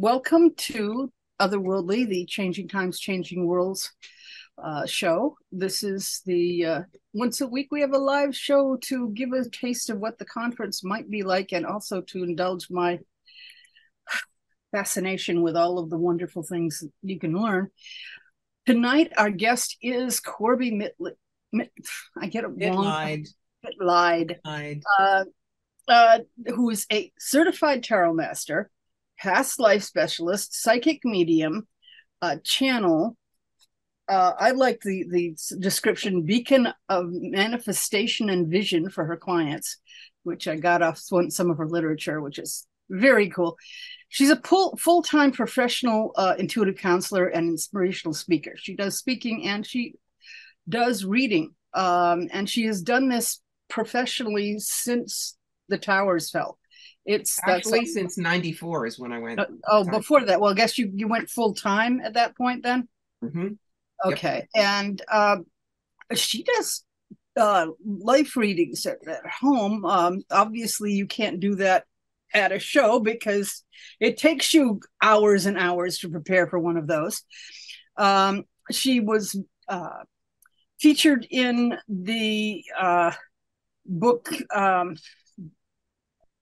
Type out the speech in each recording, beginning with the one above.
welcome to Otherworldly, the Changing Times, Changing Worlds uh, show. This is the uh, once a week we have a live show to give a taste of what the conference might be like and also to indulge my fascination with all of the wonderful things you can learn. Tonight, our guest is Corbie Mitli. Mit, I get it wrong. Lied. Lied. Lied. Uh, uh, who is a certified tarot master, past life specialist, psychic medium, uh, channel. Uh, I like the the description beacon of manifestation and vision for her clients, which I got off some of her literature, which is very cool. She's a full time professional uh, intuitive counselor and inspirational speaker. She does speaking and she does reading, um, and she has done this professionally since the towers fell. It's actually since '94 is when I went. Uh, oh, before that. Well, I guess you you went full time at that point then. Mm-hmm. Okay, yep. and uh, she does uh, life readings at, at home. Um, obviously, you can't do that at a show because it takes you hours and hours to prepare for one of those. Um, she was uh, featured in the uh, book um,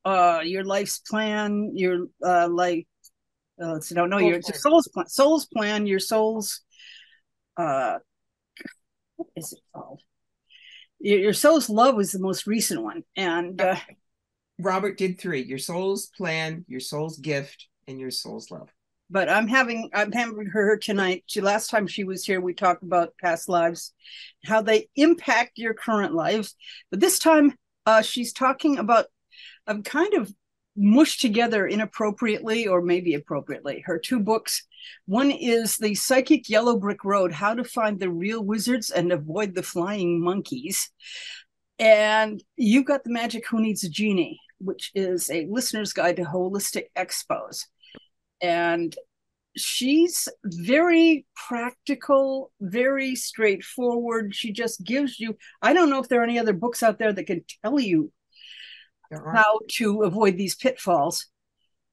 uh, your life's plan, your uh, life. Uh, let's don't know your, your soul's plan, soul's plan, your soul's. Uh, what is it called? Your, your soul's love was the most recent one, and uh, Robert did three: your soul's plan, your soul's gift, and your soul's love. But I'm having I'm having her tonight. She last time she was here, we talked about past lives, how they impact your current lives. But this time, uh, she's talking about I've kind of mushed together inappropriately or maybe appropriately her two books. One is The Psychic Yellow Brick Road How to Find the Real Wizards and Avoid the Flying Monkeys. And you've got The Magic Who Needs a Genie, which is a Lister's guide to holistic expos. And she's very practical, very straightforward. She just gives you, I don't know if there are any other books out there that can tell you how to avoid these pitfalls.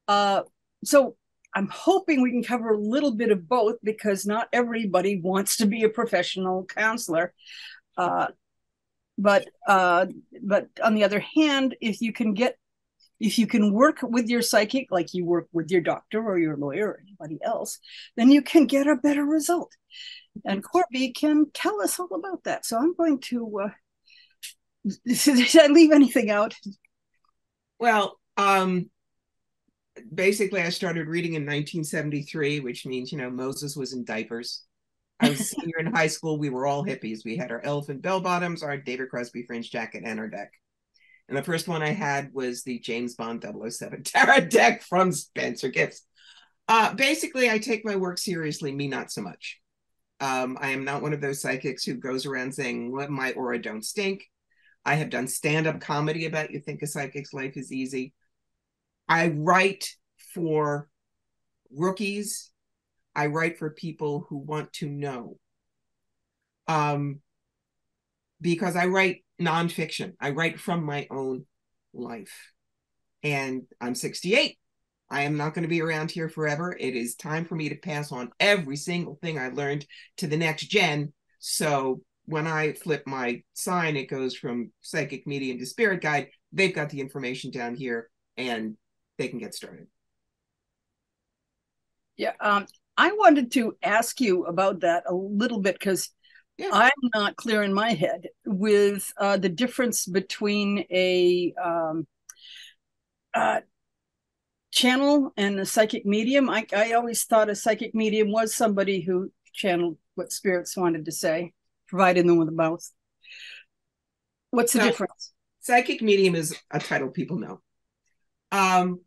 Uh, so I'm hoping we can cover a little bit of both because not everybody wants to be a professional counselor. Uh, but uh, but on the other hand, if you can get if you can work with your psychic like you work with your doctor or your lawyer or anybody else, then you can get a better result. And Corbie can tell us all about that. So I'm going to. Uh, did I leave anything out? Well, um, basically, I started reading in 1973, which means, you know, Moses was in diapers. I was senior in high school. We were all hippies. We had our elephant bell bottoms, our David Crosby fringe jacket, and our deck. And the first one I had was the James Bond 007 Tarot deck from Spencer Gifts. Uh, basically, I take my work seriously, me not so much. Um, I am not one of those psychics who goes around saying, Let my aura don't stink. I have done stand up comedy about You Think a Psychic's Life is Easy. I write for rookies. I write for people who want to know. Um, because I write nonfiction, I write from my own life. And I'm 68. I am not going to be around here forever. It is time for me to pass on every single thing I learned to the next gen. So when I flip my sign, it goes from psychic medium to spirit guide. They've got the information down here and they can get started. Yeah, um, I wanted to ask you about that a little bit because yeah. I'm not clear in my head with uh, the difference between a um, uh, channel and a psychic medium. I, I always thought a psychic medium was somebody who channeled what spirits wanted to say providing them with a mouth. What's the so, difference? Psychic medium is a title people know. Um,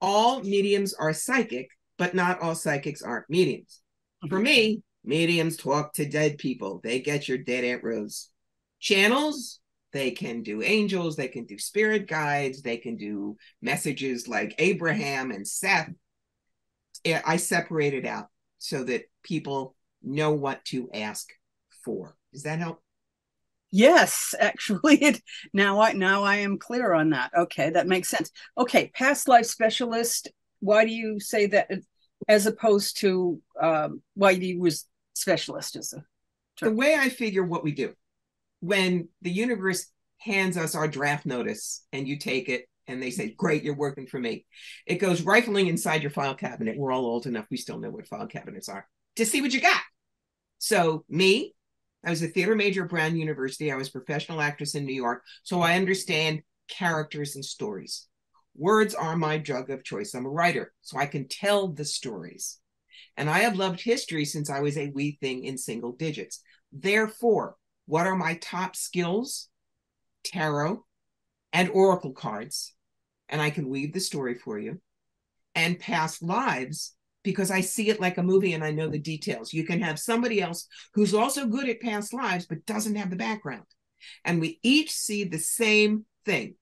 all mediums are psychic, but not all psychics aren't mediums. For mm-hmm. me, mediums talk to dead people. They get your dead Aunt Rose. Channels, they can do angels, they can do spirit guides, they can do messages like Abraham and Seth. I separate it out so that people know what to ask for. Does that help? Yes, actually, it now I now I am clear on that. Okay, that makes sense. Okay, past life specialist. why do you say that as opposed to um, why do you was specialist as a term? the way I figure what we do when the universe hands us our draft notice and you take it and they say, Great, you're working for me. It goes rifling inside your file cabinet. We're all old enough, we still know what file cabinets are to see what you got. So, me, I was a theater major at Brown University. I was a professional actress in New York. So, I understand characters and stories. Words are my drug of choice. I'm a writer, so I can tell the stories. And I have loved history since I was a wee thing in single digits. Therefore, what are my top skills? Tarot and oracle cards. And I can weave the story for you. And past lives, because I see it like a movie and I know the details. You can have somebody else who's also good at past lives, but doesn't have the background. And we each see the same thing.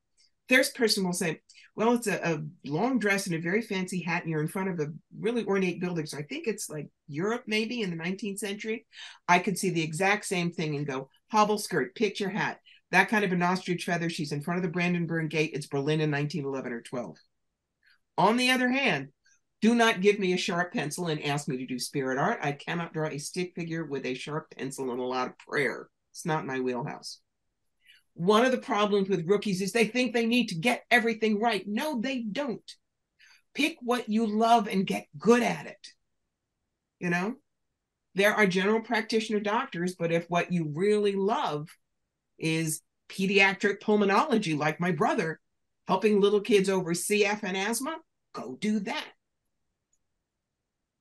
There's person will say, well, it's a, a, long dress and a very fancy hat, and you're in front of a really ornate building. So I think it's like Europe, maybe in the 19th century. I could see the exact same thing and go, hobble skirt, picture hat, that kind of an ostrich feather. She's in front of the Brandenburg Gate. It's Berlin in 1911 or 12. On the other hand, do not give me a sharp pencil and ask me to do spirit art. I cannot draw a stick figure with a sharp pencil and a lot of prayer. It's not my wheelhouse one of the problems with rookies is they think they need to get everything right. No, they don't. Pick what you love and get good at it. You know, there are general practitioner doctors, but if what you really love is pediatric pulmonology, like my brother, helping little kids over CF and asthma, go do that.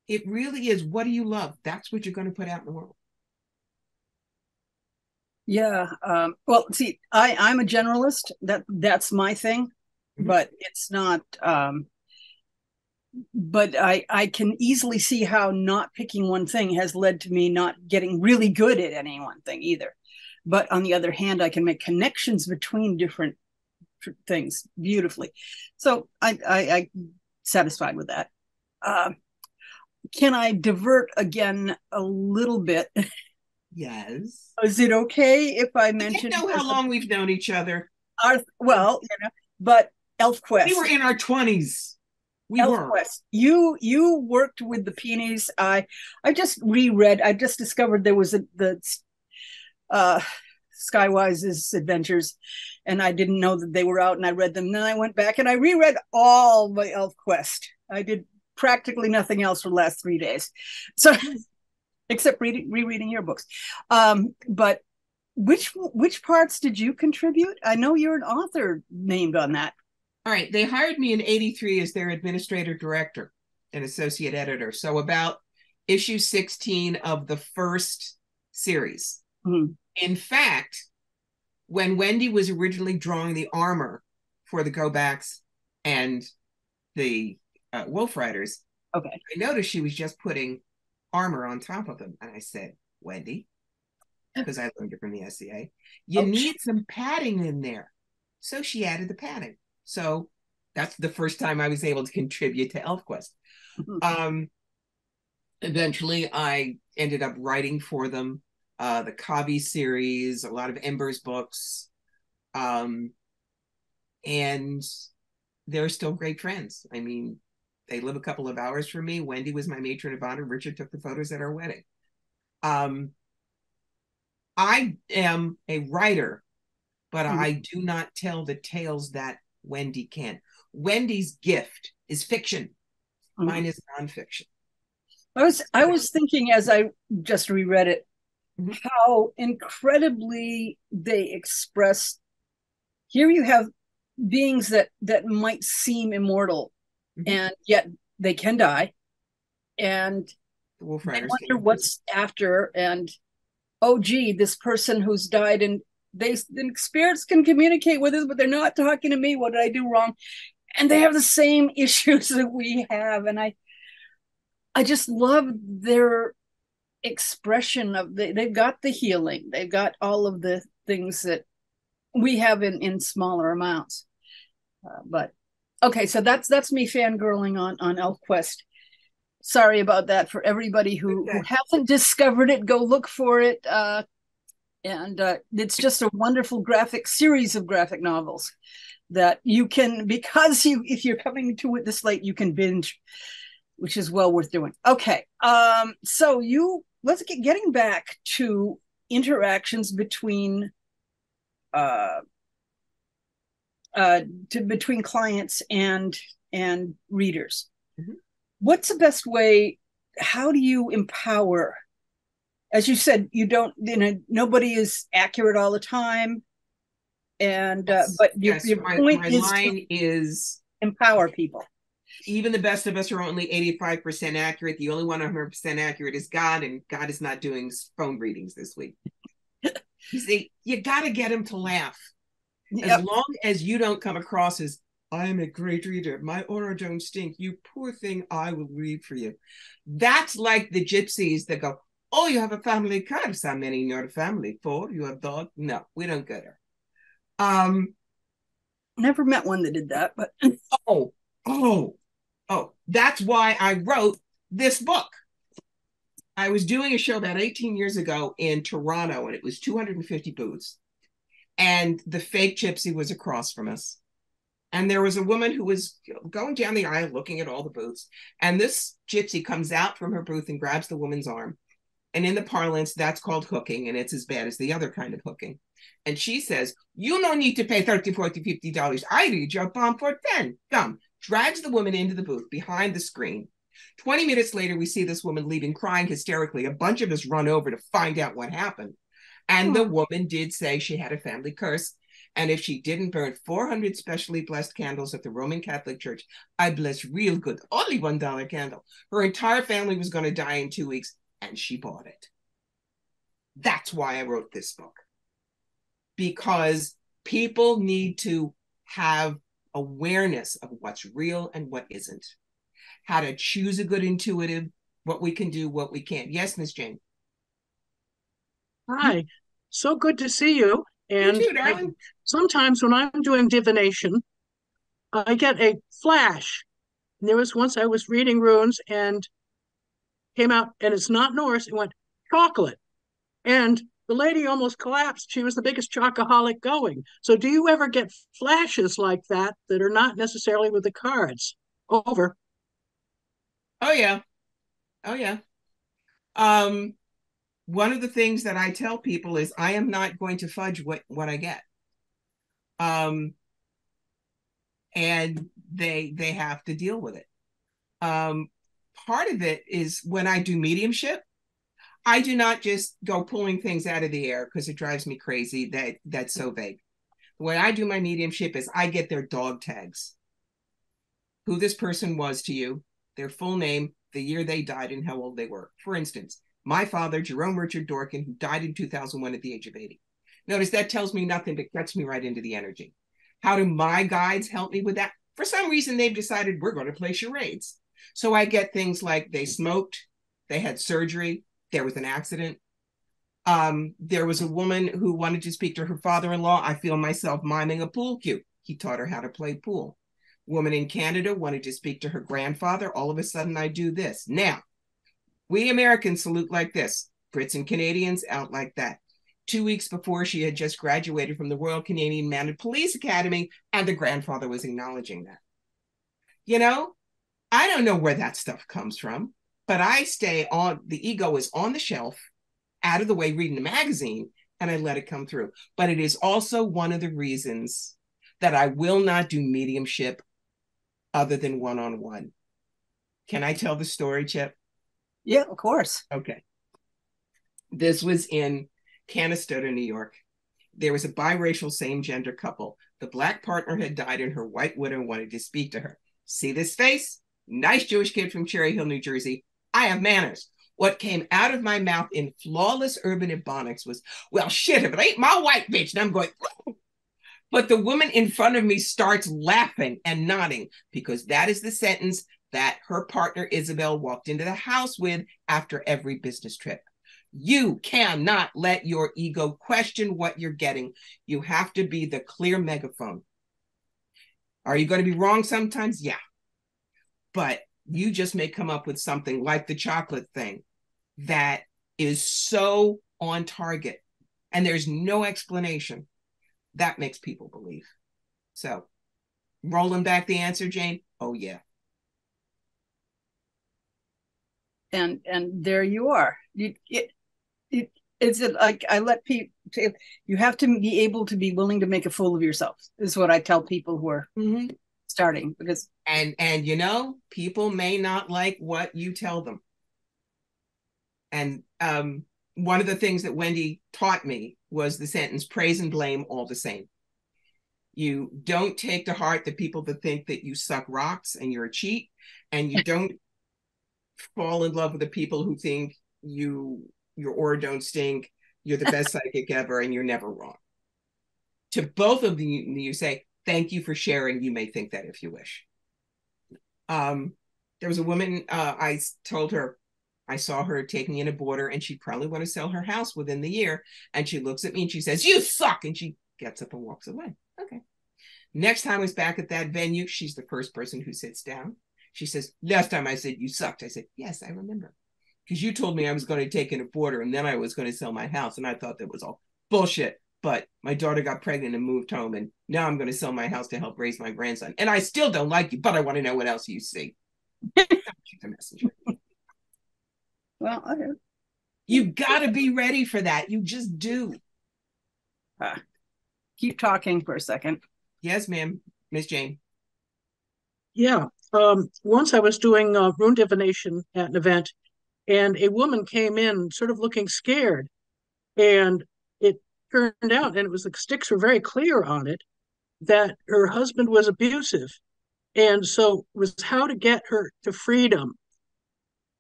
It really is what do you love? That's what you're going to put out in the world. Yeah. Um, well, see, I I'm a generalist. That that's my thing, mm-hmm. but it's not. Um, but I I can easily see how not picking one thing has led to me not getting really good at any one thing either. But on the other hand, I can make connections between different things beautifully. So I I, I satisfied with that. Uh, can I divert again a little bit Yes. Is it okay if I mention? I know how long we've known each other. Our well, you know, but ElfQuest. We were in our twenties. We ElfQuest. were. You you worked with the Pinis. I I just reread. I just discovered there was a the uh Skywise's adventures, and I didn't know that they were out, and I read them. And then I went back and I reread all my ElfQuest. I did practically nothing else for the last three days. So except reading rereading your books. Um, but which which parts did you contribute? I know you're an author named on that. All right, they hired me in '83 as their administrator director and associate editor. So about issue 16 of the first series. Mm-hmm. In fact, when Wendy was originally drawing the armor for the Go Backs and the uh, Wolf Riders, okay, I noticed she was just putting armor on top of them. And I said, Wendy, because I learned it from the SCA, you oh, need some padding in there. So she added the padding. So that's the first time I was able to contribute to ElfQuest. Mm-hmm. Um, eventually, I ended up writing for them uh, the Kahvi series, a lot of Embers books. Um, and they're still great friends. I mean, they live a couple of hours from me. Wendy was my matron of honor. Richard took the photos at our wedding. Um, I am a writer, but mm-hmm. I do not tell the tales that Wendy can. Wendy's gift is fiction. Mm-hmm. Mine is nonfiction. I was I was thinking as I just reread it, mm-hmm. how incredibly they express. Here you have beings that that might seem immortal mm-hmm. and yet they can die. And Wolf I wonder what's after. And oh, gee, this person who's died and they the spirits can communicate with us, but they're not talking to me. What did I do wrong? And they have the same issues that we have. And I, I just love their expression of they, they've got the healing. They've got all of the things that we have in in smaller amounts. Uh, but okay, so that's that's me fangirling on on ElfQuest. Sorry about that for everybody who, okay. who hasn't discovered it. Go look for it. Uh, and uh, it's just a wonderful graphic series of graphic novels. that you can because you if you're coming to it this late you can binge which is well worth doing okay um so you let's get getting back to interactions between uh uh to between clients and and readers. Mm-hmm. what's the best way how do you empower? As you said you don't you know nobody is accurate all the time. And uh, but your, yes, your my, point my is line is empower people. Even the best of us are only 85% accurate. The only one 100% accurate is god and god is not doing phone readings this week. You see you got to get him to laugh yep. as long as you don't come across as I'm a great reader. My aura don't stink. You poor thing, I will read for you. That's like the gypsies that go, Oh, you have a family curse. How many in your family? Four? You have dog? No, we don't go there. Um, never met one that did that, but oh, oh, oh, that's why I wrote this book. I was doing a show about 18 years ago in Toronto, and it was 250 booths. And the fake gypsy was across from us. And there was a woman who was going down the aisle looking at all the booths. And this gypsy comes out from her booth and grabs the woman's arm. And in the parlance, that's called hooking, and it's as bad as the other kind of hooking. And she says, You don't need to pay 30, 40, 50 dollars. I read your palm for 10. Come, drags the woman into the booth behind the screen. 20 minutes later, we see this woman leaving crying hysterically. A bunch of us run over to find out what happened. And the hmm. woman did say she had a family curse. And if she didn't burn 400 specially blessed candles at the Roman Catholic Church, I bless real good, only $1 candle. Her entire family was going to die in two weeks, and she bought it. That's why I wrote this book because people need to have awareness of what's real and what isn't, how to choose a good intuitive, what we can do, what we can't. Yes, Miss Jane. Hi, so good to see you. And you too, I, sometimes when I'm doing divination, I get a flash. And there was once I was reading runes and came out, and it's not Norse, it went chocolate. And the lady almost collapsed. She was the biggest chocoholic going. So, do you ever get flashes like that that are not necessarily with the cards? Over. Oh yeah, oh yeah. Um, one of the things that I tell people is I am not going to fudge what what I get. Um, and they they have to deal with it. Um, part of it is when I do mediumship, I do not just go pulling things out of the air because it drives me crazy that that's so vague. The way I do my mediumship is I get their dog tags. Who this person was to you, their full name, the year they died, and how old they were. For instance, my father, Jerome Richard Dorkin, who died in 2001 at the age of 80. Notice that tells me nothing, but gets me right into the energy. How do my guides help me with that? For some reason, they've decided we're going to play charades. So I get things like they smoked, they had surgery, there was an accident. Um, there was a woman who wanted to speak to her father-in-law. I feel myself miming a pool cue. He taught her how to play pool. Woman in Canada wanted to speak to her grandfather. All of a sudden, I do this. Now, we Americans salute like this. Brits and Canadians out like that. Two weeks before, she had just graduated from the Royal Canadian Mounted Police Academy, and the grandfather was acknowledging that. You know, I don't know where that stuff comes from but I stay on the ego is on the shelf, out of the way, reading the magazine, and I let it come through. But it is also one of the reasons that I will not do mediumship other than one on one. Can I tell the story, Chip? Yeah, of course. Okay. This was in Canastota, New York. There was a biracial same gender couple. The black partner had died, and her white widow wanted to speak to her. See this face? Nice Jewish kid from Cherry Hill, New Jersey. I have manners. What came out of my mouth in flawless urban ebonics was, well, shit, if it ain't my white bitch. And I'm going, but the woman in front of me starts laughing and nodding because that is the sentence that her partner Isabel walked into the house with after every business trip. You cannot let your ego question what you're getting. You have to be the clear megaphone. Are you going to be wrong sometimes? Yeah. But you just may come up with something like the chocolate thing that is so on target and there's no explanation that makes people believe so rolling back the answer, Jane. Oh yeah. And and there you are. You it, it it's like I let people you have to be able to be willing to make a fool of yourself is what I tell people who are mm-hmm. starting because and and you know people may not like what you tell them and um one of the things that Wendy taught me was the sentence praise and blame all the same. You don't take to heart the people that think that you suck rocks and you're a cheat, and you don't fall in love with the people who think you your aura don't stink, you're the best psychic ever, and you're never wrong. To both of them, you, you say, thank you for sharing. You may think that if you wish. Um, there was a woman, uh, I told her, I saw her taking in a boarder and she'd probably want to sell her house within the year. And she looks at me and she says, You suck. And she gets up and walks away. Okay. Next time I was back at that venue, she's the first person who sits down. She says, Last time I said you sucked. I said, Yes, I remember. Because you told me I was going to take in a boarder and then I was going to sell my house. And I thought that was all bullshit. But my daughter got pregnant and moved home. And now I'm going to sell my house to help raise my grandson. And I still don't like you, but I want to know what else you see. Well, I You've got to be ready for that. You just do. Uh, keep talking for a second. Yes, ma'am. Miss Jane. Yeah. Um, once I was doing uh, rune divination at an event, and a woman came in sort of looking scared. And it turned out, and it was the sticks were very clear on it, that her husband was abusive. And so it was how to get her to freedom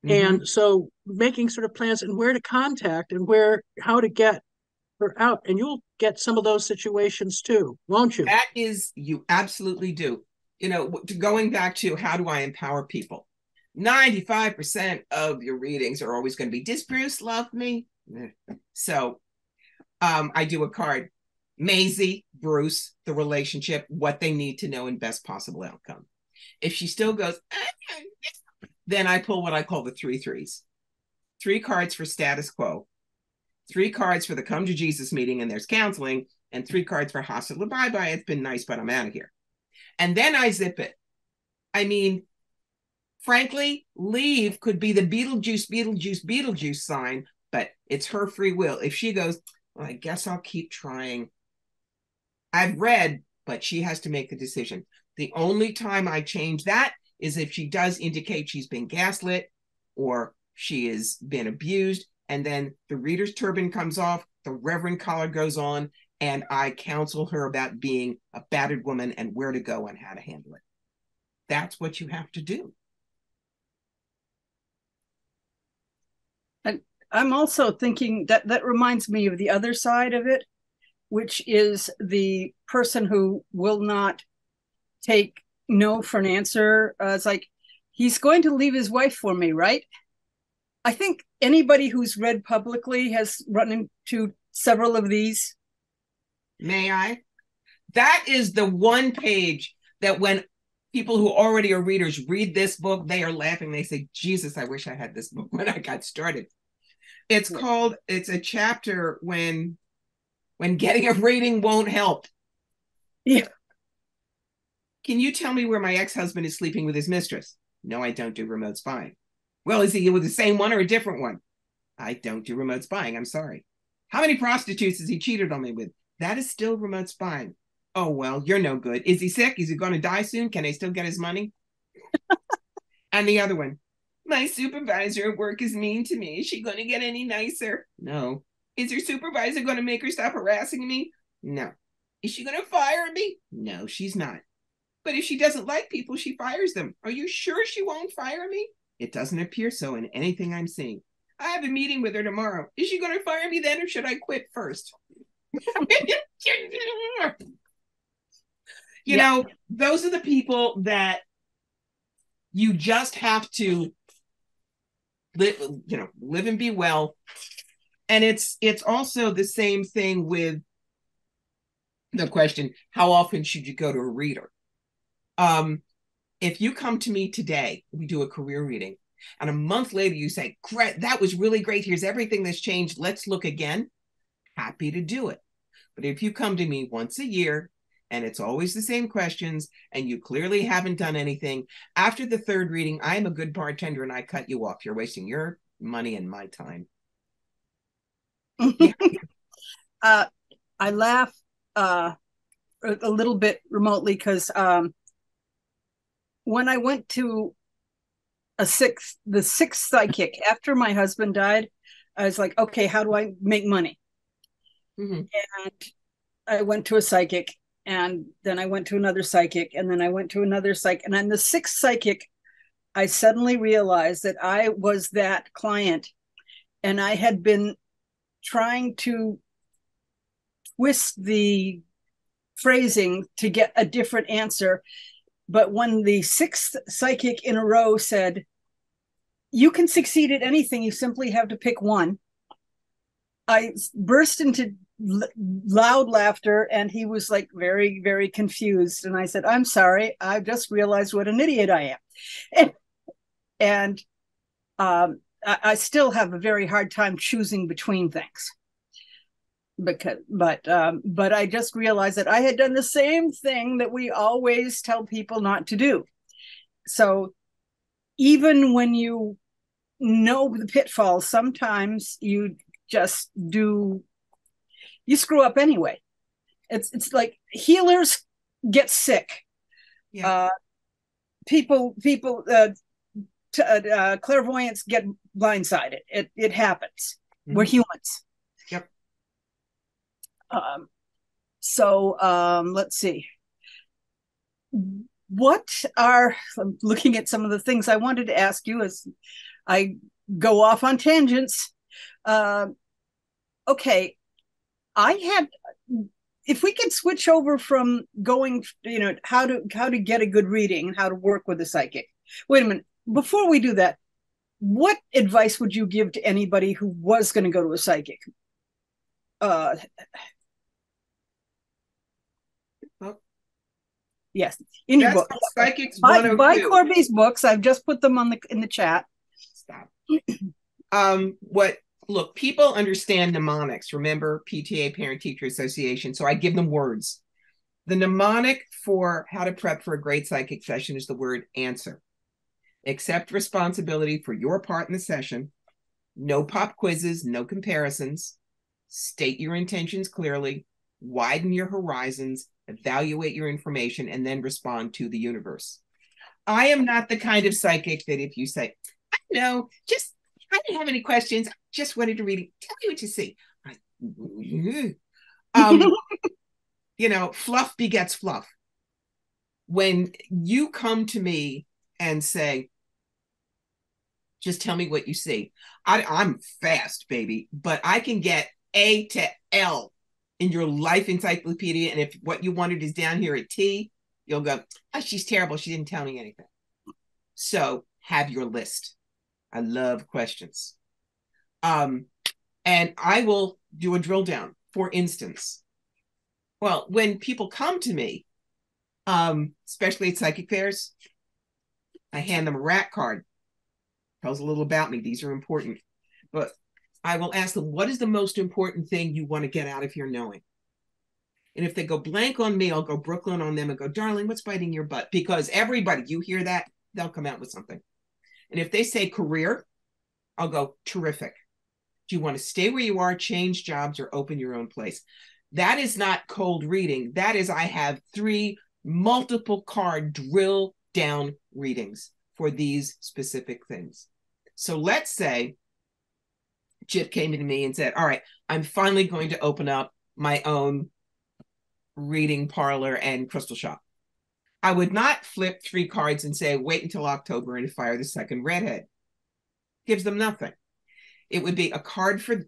Mm-hmm. And so making sort of plans and where to contact and where how to get her out. And you'll get some of those situations too, won't you? That is you absolutely do. You know, going back to how do I empower people? 95% of your readings are always going to be, does Bruce love me? So um, I do a card. Maisie, Bruce, the relationship, what they need to know and best possible outcome. If she still goes, then I pull what I call the three threes three cards for status quo, three cards for the come to Jesus meeting and there's counseling, and three cards for hostile bye bye. It's been nice, but I'm out of here. And then I zip it. I mean, frankly, leave could be the Beetlejuice, Beetlejuice, Beetlejuice sign, but it's her free will. If she goes, well, I guess I'll keep trying. I've read, but she has to make the decision. The only time I change that is if she does indicate she's been gaslit or she has been abused, and then the reader's turban comes off, the reverend collar goes on, and I counsel her about being a battered woman and where to go and how to handle it. That's what you have to do. And I'm also thinking that that reminds me of the other side of it, which is the person who will not take no for an answer. Uh, it's like he's going to leave his wife for me, right? I think anybody who's read publicly has run into several of these. May I? That is the one page that when people who already are readers read this book, they are laughing. They say, Jesus, I wish I had this book when I got started. It's yeah. called, it's a chapter when when getting a reading won't help. Yeah. Can you tell me where my ex husband is sleeping with his mistress? No, I don't do remote spying. Well, is he with the same one or a different one? I don't do remote spying. I'm sorry. How many prostitutes has he cheated on me with? That is still remote spying. Oh, well, you're no good. Is he sick? Is he going to die soon? Can I still get his money? and the other one, my supervisor at work is mean to me. Is she going to get any nicer? No. Is her supervisor going to make her stop harassing me? No. Is she going to fire me? No, she's not. But if she doesn't like people, she fires them. Are you sure she won't fire me? It doesn't appear so in anything I'm seeing. I have a meeting with her tomorrow. Is she going to fire me then or should I quit first? You yeah. know, those are the people that you just have to live, you know, live and be well. And it's it's also the same thing with the question, how often should you go to a reader? Um, if you come to me today, we do a career reading, and a month later you say, "Great, that was really great. Here's everything that's changed. Let's look again." Happy to do it. But if you come to me once a year and it's always the same questions, and you clearly haven't done anything. After the third reading, I am a good bartender and I cut you off. You're wasting your money and my time. uh, I laugh uh, a little bit remotely because um, when I went to a sixth, the sixth psychic after my husband died, I was like, okay, how do I make money? Mm-hmm. And I went to a psychic, and then I went to another psychic, and then I went to another psychic, and on the sixth psychic, I suddenly realized that I was that client, and I had been trying to twist the phrasing to get a different answer. But when the sixth psychic in a row said, You can succeed at anything, you simply have to pick one, I burst into l- loud laughter and he was like very, very confused. And I said, I'm sorry, I just realized what an idiot I am. And, and um, I, I still have a very hard time choosing between things because but um, but I just realized that I had done the same thing that we always tell people not to do. So even when you know the pitfalls, sometimes you just do you screw up anyway. It's it's like healers get sick. Yeah. Uh, people people uh, t- uh, uh clairvoyants get blindsided. It it happens. Mm-hmm. We're humans. Um, so um, let's see. What are I'm looking at some of the things I wanted to ask you as I go off on tangents. Uh, okay, I had. If we could switch over from going, you know, how to how to get a good reading and how to work with a psychic. Wait a minute. Before we do that, what advice would you give to anybody who was going to go to a psychic? Uh, Yes, in your book. Psychics buy, buy Corbie's books. I've just put them on the in the chat. Stop. um, what? Look, people understand mnemonics. Remember PTA, Parent Teacher Association. So I give them words. The mnemonic for how to prep for a great psychic session is the word answer. Accept responsibility for your part in the session. No pop quizzes, no comparisons. State your intentions clearly. Widen your horizons evaluate your information, and then respond to the universe. I am not the kind of psychic that if you say, I know, just I didn't have any questions, I just wanted to read it. Tell me what you see. um, you know, fluff begets fluff. When you come to me and say, just tell me what you see. I, I'm fast, baby, but I can get A to L in your life encyclopedia, and if what you wanted is down here at T, you'll go, oh, she's terrible. She didn't tell me anything. So have your list. I love questions. Um, and I will do a drill down. For instance, well, when people come to me, um, especially at psychic fairs, I hand them a rack card. Tells a little about me. These are important. But I will ask them, what is the most important thing you want to get out of your knowing? And if they go blank on me, I'll go Brooklyn on them and go, darling, what's biting your butt? Because everybody, you hear that, they'll come out with something. And if they say career, I'll go, terrific. Do you want to stay where you are, change jobs, or open your own place? That is not cold reading. That is, I have three multiple card drill down readings for these specific things. So let's say Chip came to me and said, All right, I'm finally going to open up my own reading parlor and crystal shop. I would not flip three cards and say, Wait until October and fire the second redhead. Gives them nothing. It would be a card for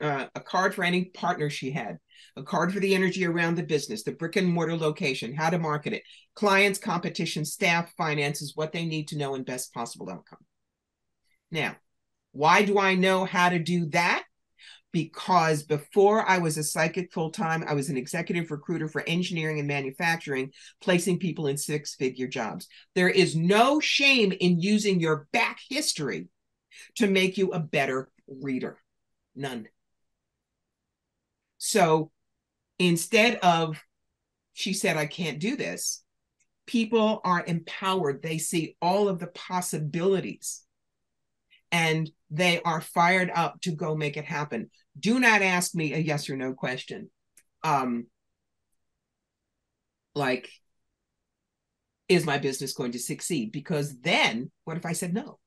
uh, a card for any partner she had, a card for the energy around the business, the brick and mortar location, how to market it, clients, competition, staff, finances, what they need to know, and best possible outcome. Now, why do I know how to do that? Because before I was a psychic full time, I was an executive recruiter for engineering and manufacturing, placing people in six figure jobs. There is no shame in using your back history to make you a better reader. None. So instead of she said, I can't do this, people are empowered. They see all of the possibilities and they are fired up to go make it happen. Do not ask me a yes or no question. Um, like, is my business going to succeed? Because then, what if I said no?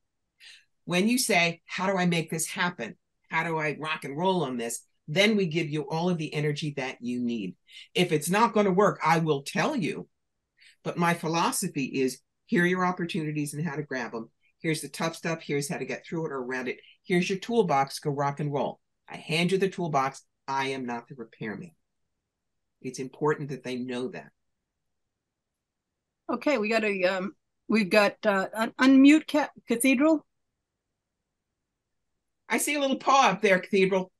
When you say, How do I make this happen? How do I rock and roll on this? Then we give you all of the energy that you need. If it's not going to work, I will tell you. But my philosophy is here are your opportunities and how to grab them. Here's the tough stuff. Here's how to get through it or around it. Here's your toolbox. Go rock and roll. I hand you the toolbox. I am not the repairman. It's important that they know that. Okay, we got a um, we've got uh, un- unmute ca- cathedral. I see a little paw up there, cathedral.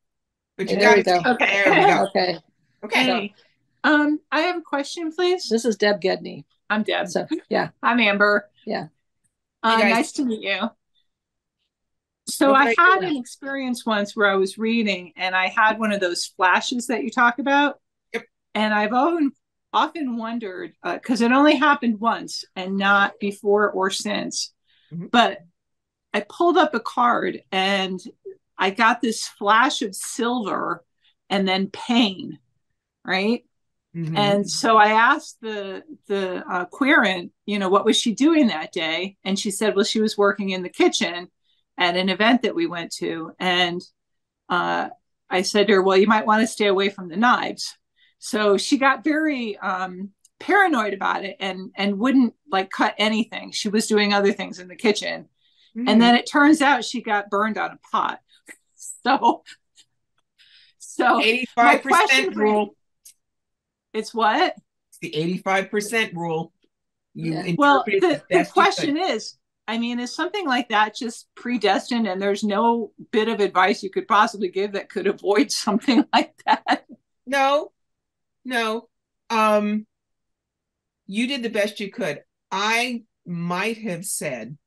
But you There we got go. Okay. There we go. Okay, Okay. Hey, um, I have a question, please. this is Deb Gedney. I'm Deb. So, yeah, I'm Amber. Yeah. Uh, nice to meet you. So Well, I had an experience once where I was reading and I had one of those flashes that you talk about. Yep. And I've often often wondered because it only happened once and not before or since. Mhm. But I pulled up a card and I got this flash of silver and then pain, right? Mhm. And so I asked the the uh, querent, you know, what was she doing that day? And she said, well, she was working in the kitchen at an event that we went to. And uh, I said to her, well, you might want to stay away from the knives. So she got very um, paranoid about it and and wouldn't like cut anything. She was doing other things in the kitchen. Mhm. And then it turns out she got burned on a pot. So so 85% question for you- rule. It's what? It's the 85% rule. You Yeah. Well, the, the question is, I mean, is something like that just predestined and there's no bit of advice you could possibly give that could avoid something like that? No, no. Um, you did the best you could. I might have said,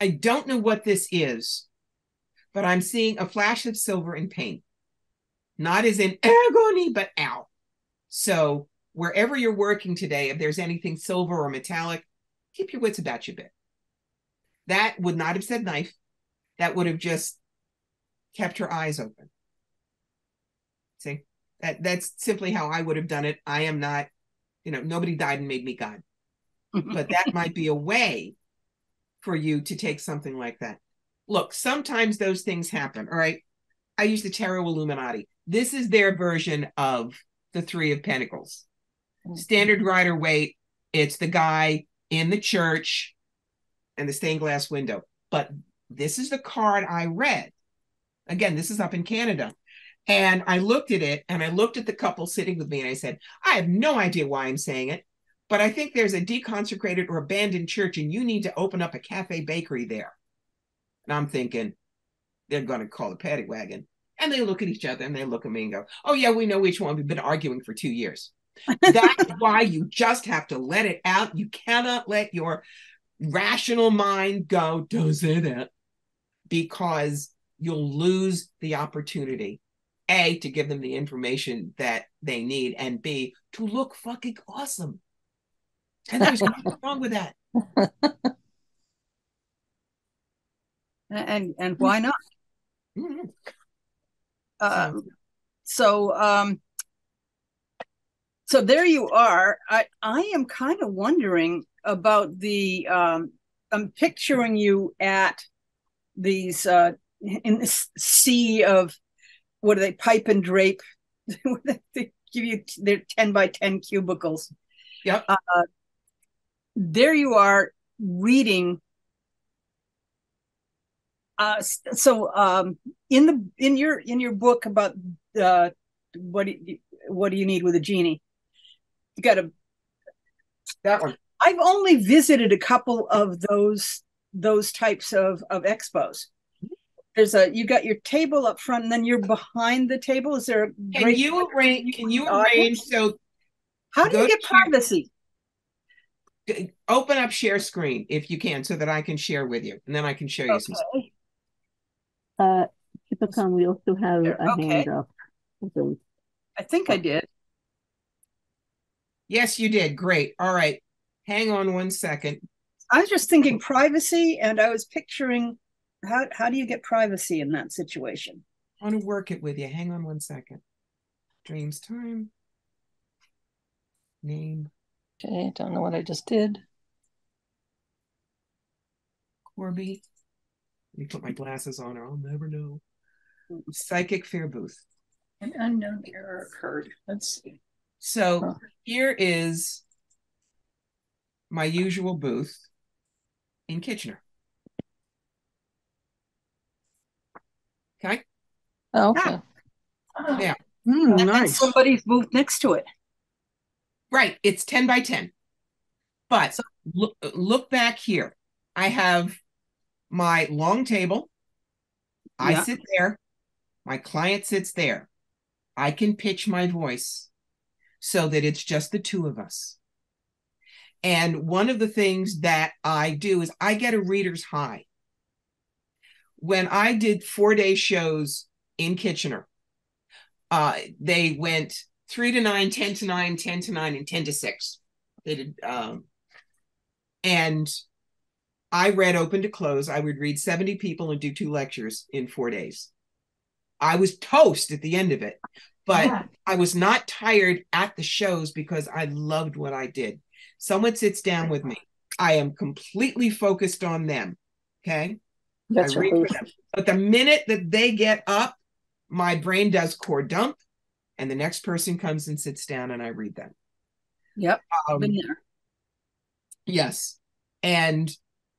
I don't know what this is, but I'm seeing a flash of silver in pain. Not as in agony, but ow. So wherever you're working today, if there's anything silver or metallic, keep your wits about you a bit. That would not have said knife. That would have just kept her eyes open. See? That that's simply how I would have done it. I am not, you know, nobody died and made me God. But that might be a way for you to take something like that. Look, sometimes those things happen. All right. I use the Tarot Illuminati. This is their version of the Three of Pentacles. Mm-hmm. Standard Rider-Waite. It's the guy in the church and the stained glass window. But this is the card I read. Again, this is up in Canada. And I looked at it and I looked at the couple sitting with me and I said, I have no idea why I'm saying it, but I think there's a deconsecrated or abandoned church and you need to open up a cafe bakery there. And I'm thinking, they're going to call a paddy wagon. And they look at each other and they look at me and go, Oh, yeah, we know which one. We've been arguing for two years. That's why you just have to let it out. You cannot let your rational mind go, don't say because you'll lose the opportunity. A, to give them the information that they need, and B, to look fucking awesome. And there's nothing wrong with that. and and why not? Mhm. Um, so um, so there you are. I I am kind of wondering about the. Um, I'm picturing you at these uh, in this sea of what do they pipe and drape? they give you their ten by ten cubicles. Yep. Uh, there you are reading uh, so um, in the in your in your book about uh, what do you, what do you need with a genie? You got to. That one. I've only visited a couple of those those types of of expos. There's a you got your table up front, and then you're behind the table. Is there a Can you arrange? Can you arrange so How do you get privacy? open up share screen if you can, so that I can share with you, and then I can show you some. Okay. Uh, Kipacom, we also have a Okay. hand up. So I think I did. Yes, you did. Great. All right. Hang on one second. I was just thinking privacy, and I was picturing how how do you get privacy in that situation? I want to work it with you. Hang on one second. DreamsTime. Name Okay, I don't know what I just did. Corbie. Let me put my glasses on or I'll never know. Psychic Fair Booth. An unknown error occurred. Let's see. So Huh. here is my usual booth in Kitchener. Okay. Oh, okay. Yeah. And then nice. somebody's booth next to it. Right. It's 10 by 10. But look, look back here. I have my long table. I Yeah. sit there. My client sits there. I can pitch my voice so that it's just the two of us. And one of the things that I do is I get a reader's high. When I did four day shows in Kitchener, uh, they went three to nine, 10 to nine, 10 to nine, and 10 to six. They did, um, and I read open to close. I would read 70 people and do two lectures in four days. I was toast at the end of it, but I was not tired at the shows because I loved what I did. Someone sits down with me. I am completely focused on them. Okay. That's I read booth. for them. But the minute that they get up, my brain does core dump, and the next person comes and sits down, and I read them. Yep, Um, yes, and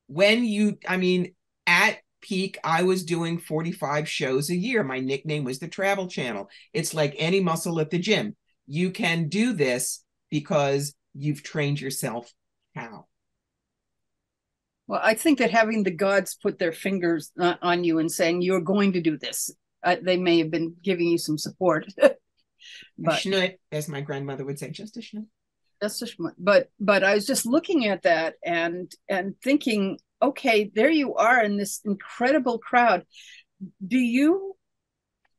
when you, I mean, at peak, I was doing forty-five shows a year. My nickname was the Travel Channel. It's like any muscle at the gym. You can do this because you've trained yourself how. Well, I think that having the gods put their fingers uh, on you and saying you're going to do this, uh, they may have been giving you some support. But as my grandmother would say, just a schnut. That's just my- but but I was just looking at that and and thinking, okay, there you are in this incredible crowd. Do you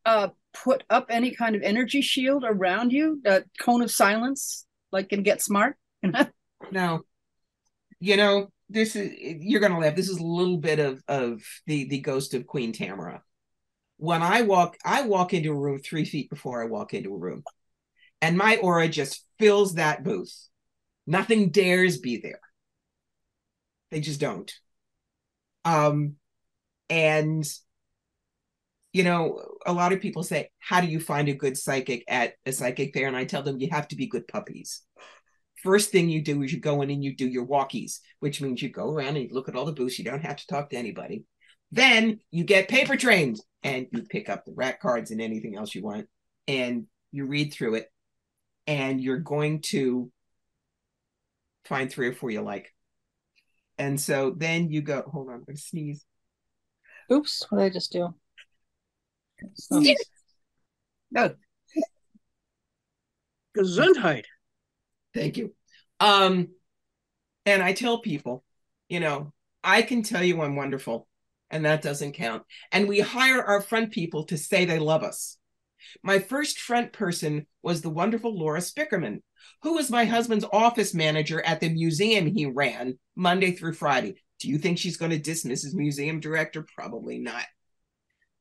uh put up any kind of energy shield around you, a cone of silence, like in Get Smart? No, you know this is you're gonna laugh. This is a little bit of of the the ghost of Queen Tamara. When I walk, I walk into a room three feet before I walk into a room, and my aura just fills that booth. Nothing dares be there. They just don't. Um, and you know, a lot of people say, "How do you find a good psychic at a psychic fair?" And I tell them, "You have to be good puppies." first thing you do is you go in and you do your walkies, which means you go around and you look at all the booths. You don't have to talk to anybody. Then you get paper trains and you pick up the rack cards and anything else you want and you read through it and you're going to find three or four you like. And so then you go, hold on, I'm going to sneeze. Oops, what did I just do? No, Gesundheit. Thank you. Um, and I tell people, you know, I can tell you I'm wonderful, and that doesn't count. And we hire our front people to say they love us. My first front person was the wonderful Laura Spickerman, who was my husband's office manager at the museum he ran Monday through Friday. Do you think she's going to dismiss his museum director? Probably not.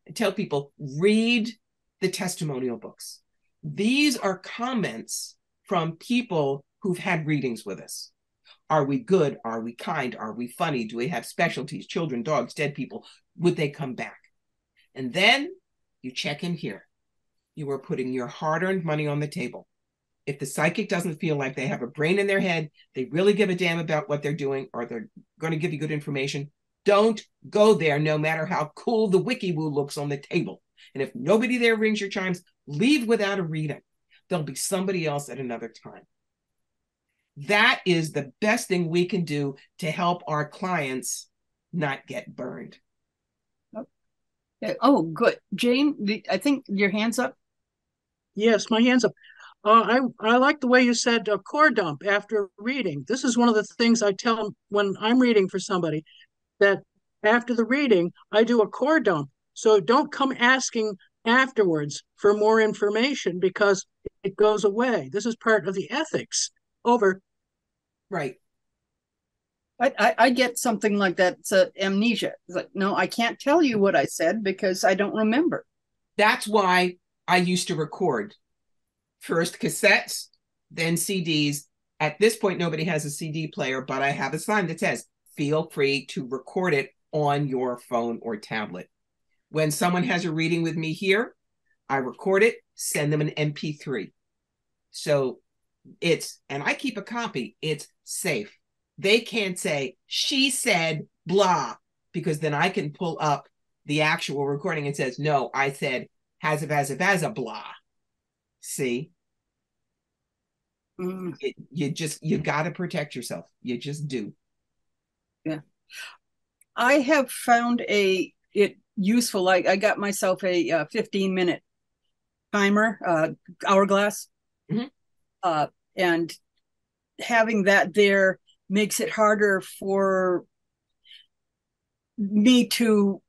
I tell people read the testimonial books. These are comments from people who've had readings with us. Are we good? Are we kind? Are we funny? Do we have specialties? Children, dogs, dead people? Would they come back? And then you check in here. You are putting your hard earned money on the table. If the psychic doesn't feel like they have a brain in their head, they really give a damn about what they're doing, or they're going to give you good information, don't go there no matter how cool the wiki woo looks on the table. And if nobody there rings your chimes, leave without a reading. There'll be somebody else at another time. That is the best thing we can do to help our clients not get burned. Oh, good. Jane, I think your hand's up. Yes, my hands up. Uh, I I like the way you said uh, core dump after reading. This is one of the things I tell when I'm reading for somebody that after the reading I do a core dump. So don't come asking afterwards for more information because it goes away. This is part of the ethics over. Right. I, I, I get something like that. It's a amnesia. It's like, no, I can't tell you what I said because I don't remember. That's why I used to record first cassettes, then CDs. At this point, nobody has a CD player, but I have a sign that says, feel free to record it on your phone or tablet. When someone has a reading with me here, I record it, send them an MP3. So it's, and I keep a copy, it's safe. They can't say, she said blah, because then I can pull up the actual recording and says, no, I said has a has a has a blah. See? Mm, It, you just, you got to protect yourself. You just do. Yeah, I have found a it useful. Like I got myself a uh, 15 minute timer, uh, hourglass, Mhm. uh, and having that there makes it harder for me to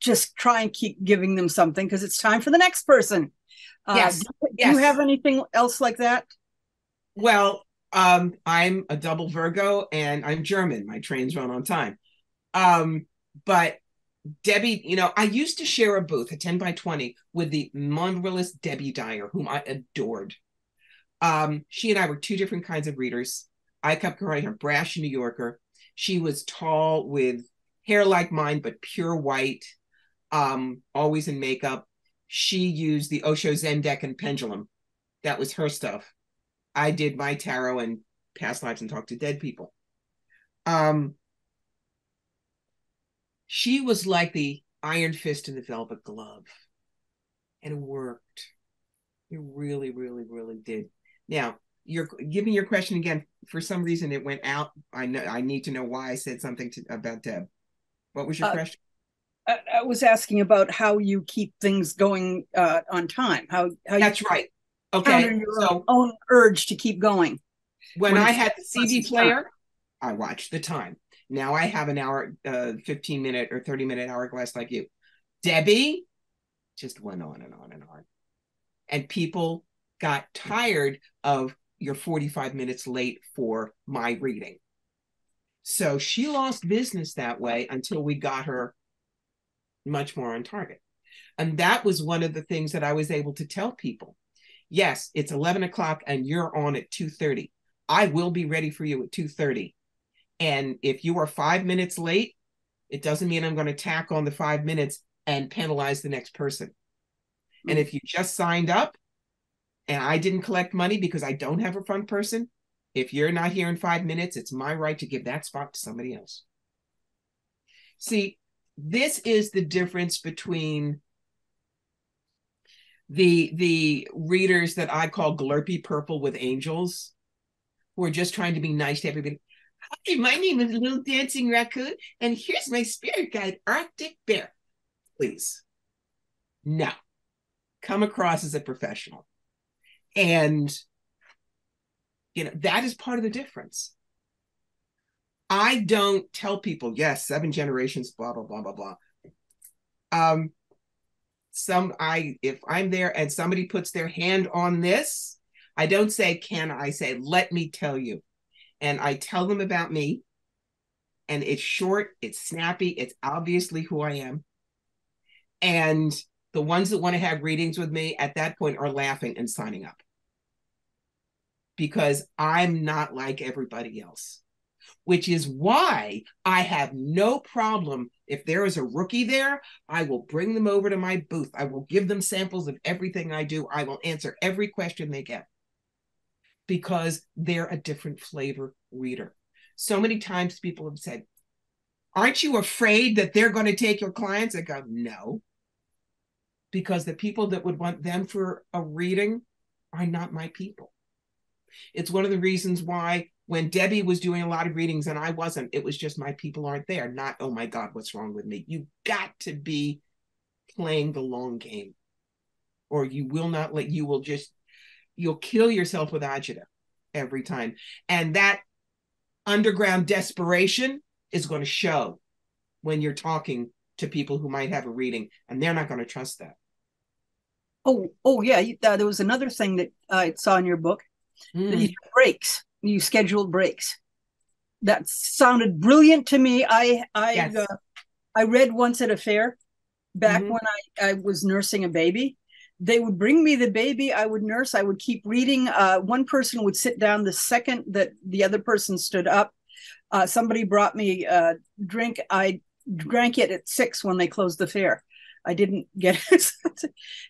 just try and keep giving them something because it's time for the next person. Uh, Yes, do, do yes. you have anything else like that? Well, um, I'm a double Virgo and I'm German. My trains run on time. Um, but Debbie, you know, I used to share a booth, a 10 by 20, with the marvelous Debbie Dyer, whom I adored. Um, she and I were two different kinds of readers. I kept calling her brash New Yorker. She was tall with hair like mine, but pure white, um, always in makeup. She used the Osho Zen deck and pendulum. That was her stuff. I did my tarot and past lives and talked to dead people. Um, she was like the iron fist in the velvet glove, and it worked. It really, really, really did. Now, you're giving your question again. For some reason, it went out. I know. I need to know why I said something to, about Deb. What was your Uh, question? I, I was asking about how you keep things going uh, on time. How how That's you right. Okay, your so own urge to keep going. when when I had the CD less time. player, I watched the time. Now I have an hour, uh, 15 minute or 30 minute hourglass like you. Debbie just went on and on and on. And people got tired of you're 45 minutes late for my reading. So she lost business that way until we got her much more on target. And that was one of the things that I was able to tell people. Yes, it's 11 o'clock and you're on at 2.30. I will be ready for you at 2.30. And if you are five minutes late, it doesn't mean I'm going to tack on the five minutes and penalize the next person. And if you just signed up and I didn't collect money because I don't have a front person, if you're not here in five minutes, it's my right to give that spot to somebody else. See, this is the difference between the the readers that I call glurpy purple with angels, who are just trying to be nice to everybody. Hi, my name is Little Dancing Raccoon, and here's my spirit guide, Arctic Bear. Please, no, come across as a professional, and you know that is part of the difference. I don't tell people, yes, seven generations, blah blah blah blah blah. Um, some I if I'm there and somebody puts their hand on this, I don't say can I say let me tell you. And I tell them about me. And it's short, it's snappy, it's obviously who I am. And the ones that want to have readings with me at that point are laughing and signing up. Because I'm not like everybody else. Which is why I have no problem if there is a rookie there, I will bring them over to my booth. I will give them samples of everything I do. I will answer every question they get because they're a different flavor reader. So many times people have said, Aren't you afraid that they're going to take your clients? I go, No, because the people that would want them for a reading are not my people. It's one of the reasons why when Debbie was doing a lot of readings and I wasn't, it was just my people aren't there. Not, oh my God, what's wrong with me? You got to be playing the long game, or you will not let you will just you'll kill yourself with agita every time. And that underground desperation is going to show when you're talking to people who might have a reading, and they're not going to trust that. Oh, oh yeah. Uh, there was another thing that I saw in your book. Mm. that you breaks, you scheduled breaks. That sounded brilliant to me. I I Yes. uh, I read once at a fair back Mhm. when I, I was nursing a baby. They would bring me the baby. I would nurse. I would keep reading. Uh, one person would sit down the second that the other person stood up. Uh, somebody brought me a drink. I drank it at six when they closed the fair. I didn't get it.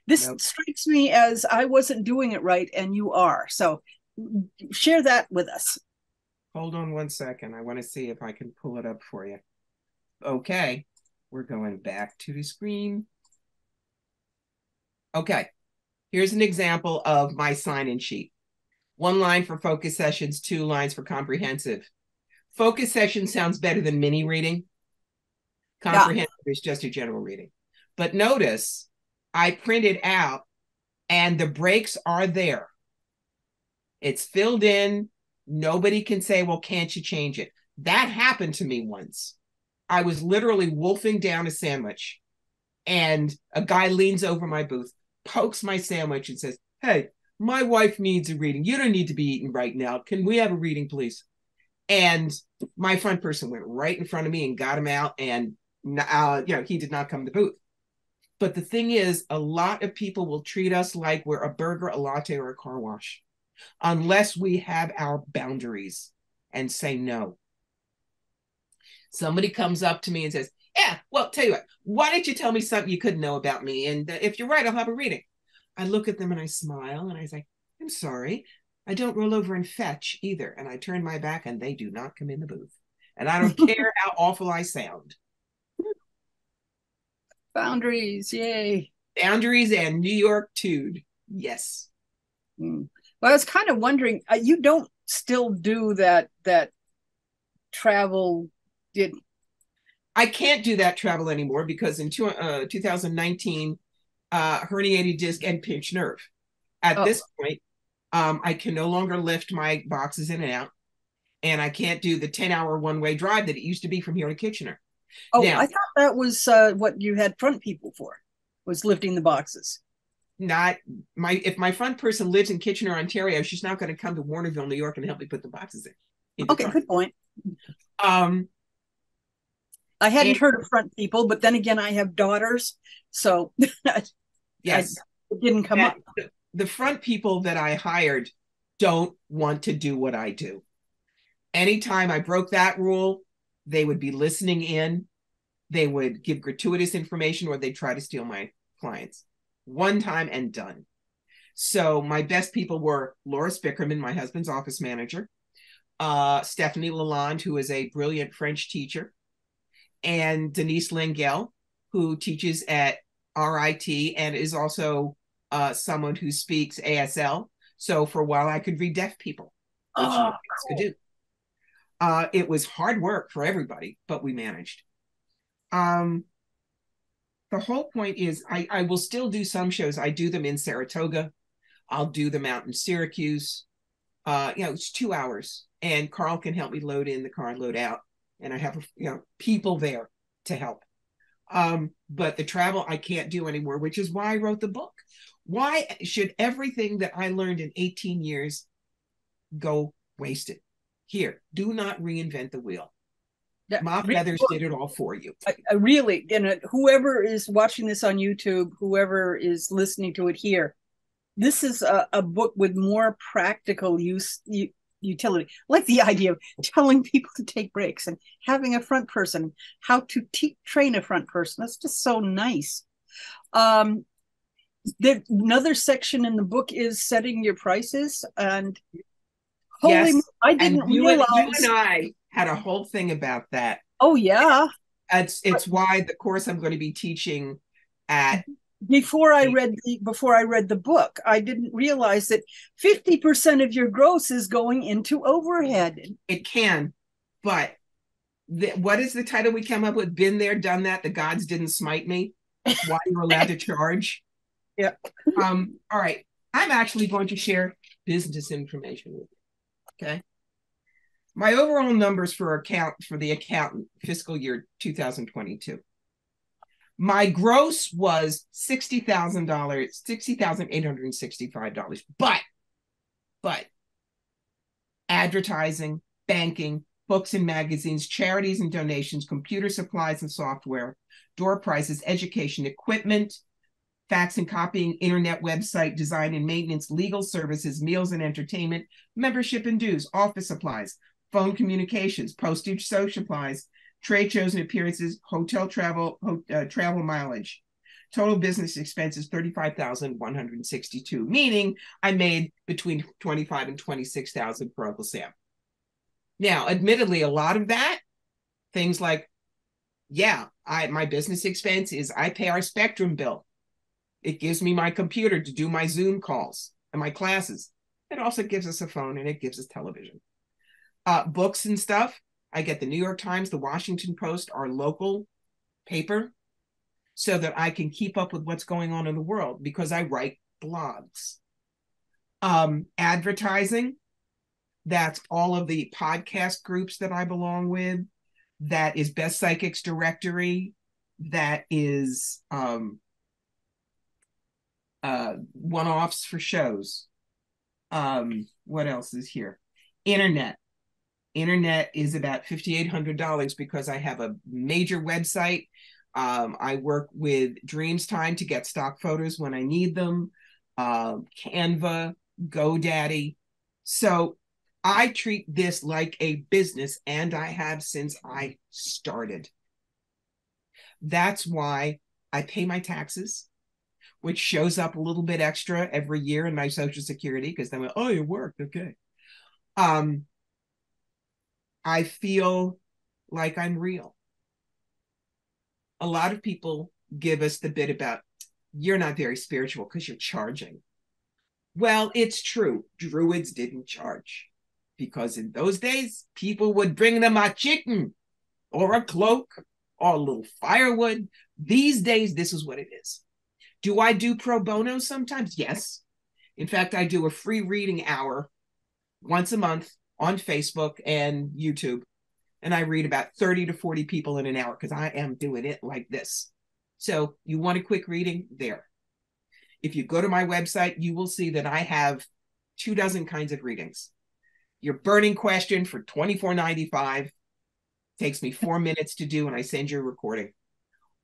this Nope. strikes me as I wasn't doing it right, and you are. So share that with us. Hold on one second. I want to see if I can pull it up for you. Okay, we're going back to the screen. Okay, here's an example of my sign-in sheet. One line for focus sessions, two lines for comprehensive. Focus session sounds better than mini reading. Comprehensive is just a general reading. But notice I printed out and the breaks are there. It's filled in. Nobody can say, well, can't you change it? That happened to me once. I was literally wolfing down a sandwich, and a guy leans over my booth, pokes my sandwich, and says, Hey, my wife needs a reading. You don't need to be eating right now. Can we have a reading, please? And my front person went right in front of me and got him out, and uh, you know, he did not come to the booth. But the thing is, a lot of people will treat us like we're a burger, a latte, or a car wash unless we have our boundaries and say no. Somebody comes up to me and says, Yeah, well, tell you what, why don't you tell me something you couldn't know about me? And uh, if you're right, I'll have a reading. I look at them and I smile and I say, I'm sorry. I don't roll over and fetch either. And I turn my back and they do not come in the booth. And I don't care how awful I sound. Boundaries, yay. Boundaries and New York Tude. Yes. Mm. Well, I was kind of wondering, uh, you don't still do that that travel did I can't do that travel anymore because in two, uh, 2019, uh, herniated disc and pinched nerve. At Oh. this point, um, I can no longer lift my boxes in and out, and I can't do the 10 hour one way drive that it used to be from here to Kitchener. Oh, Now- I thought that was uh, what you had front people for, was lifting the boxes. Not my if my front person lives in Kitchener, Ontario, she's not going to come to Warnerville, New York, and help me put the boxes in. in Okay, good point. Um, I hadn't And- heard of front people, but then again, I have daughters, so yes, it didn't come And up. the- the front people that I hired don't want to do what I do. Anytime I broke that rule, they would be listening in, they would give gratuitous information, or they'd try to steal my clients. One time and done. So my best people were Laura Spickerman, my husband's office manager, uh, Stephanie Lalonde, who is a brilliant French teacher, and Denise Langell, who teaches at RIT and is also uh, someone who speaks ASL. So for a while, I could read deaf people, which Oh, else could do. Uh, it was hard work for everybody, but we managed. Um, the whole point is, I, I will still do some shows. I do them in Saratoga. I'll do them out in Syracuse. Uh, you know, it's two hours, and Carl can help me load in the car and load out, and I have you know people there to help. Um, but the travel I can't do anymore, which is why I wrote the book. Why should everything that I learned in 18 years go wasted? Here, do not reinvent the wheel. Mop the Leathers did it all for you. Really, and uh, whoever is watching this on YouTube, whoever is listening to it here, this is a, a book with more practical use u- utility. Like the idea of telling people to take breaks and having a front person, how to te- train a front person. That's just so nice. Um, there, another section in the book is setting your prices, and holy, Yes, mo- I didn't and, realize. you and I had a whole thing about that. oh yeah, It's it's why the course I'm going to be teaching at before I read the before I read the book, I didn't realize that 50% of your gross is going into overhead. it can, but the, what is the title we came up with? Been there, done that. The gods didn't smite me. Why you're allowed to charge? Yeah. Um. All right. I'm actually going to share business information with you. Okay. My overall numbers for account for the accountant fiscal year 2022. My gross was sixty thousand dollars, sixty thousand eight hundred and sixty-five dollars. But, but advertising, banking, books and magazines, charities and donations, computer supplies and software, door prizes, education, equipment, fax and copying, internet website design and maintenance, legal services, meals and entertainment, membership and dues, office supplies, phone communications, postage, social supplies, trade shows and appearances, hotel travel, uh, travel mileage. Total business expenses 35,162, meaning I made between 25 and 26,000 for Uncle Sam. Now, admittedly, a lot of that, things like, yeah, I my business expense is I pay our Spectrum bill. It gives me my computer to do my Zoom calls and my classes. It also gives us a phone and it gives us television. Uh, books and stuff. I get the New York Times, the Washington Post, our local paper, so that I can keep up with what's going on in the world because I write blogs. Um, advertising, that's all of the podcast groups that I belong with. That is Best Psychics Directory. That is um, uh, one offs for shows. Um, what else is here? Internet. Internet is about $5,800 because I have a major website. Um, I work with DreamsTime to get stock photos when I need them, uh, Canva, GoDaddy. So I treat this like a business, and I have since I started. That's why I pay my taxes, which shows up a little bit extra every year in my Social Security because then, oh, you worked, okay. Um, I feel like I'm real. A lot of people give us the bit about you're not very spiritual because you're charging. Well, it's true. Druids didn't charge because in those days, people would bring them a chicken or a cloak or a little firewood. These days, this is what it is. Do I do pro bono sometimes? Yes. In fact, I do a free reading hour once a month on Facebook and YouTube. And I read about 30 to 40 people in an hour because I am doing it like this. So, you want a quick reading? There. If you go to my website, you will see that I have two dozen kinds of readings. Your burning question for $24.95 takes me four minutes to do, and I send you a recording.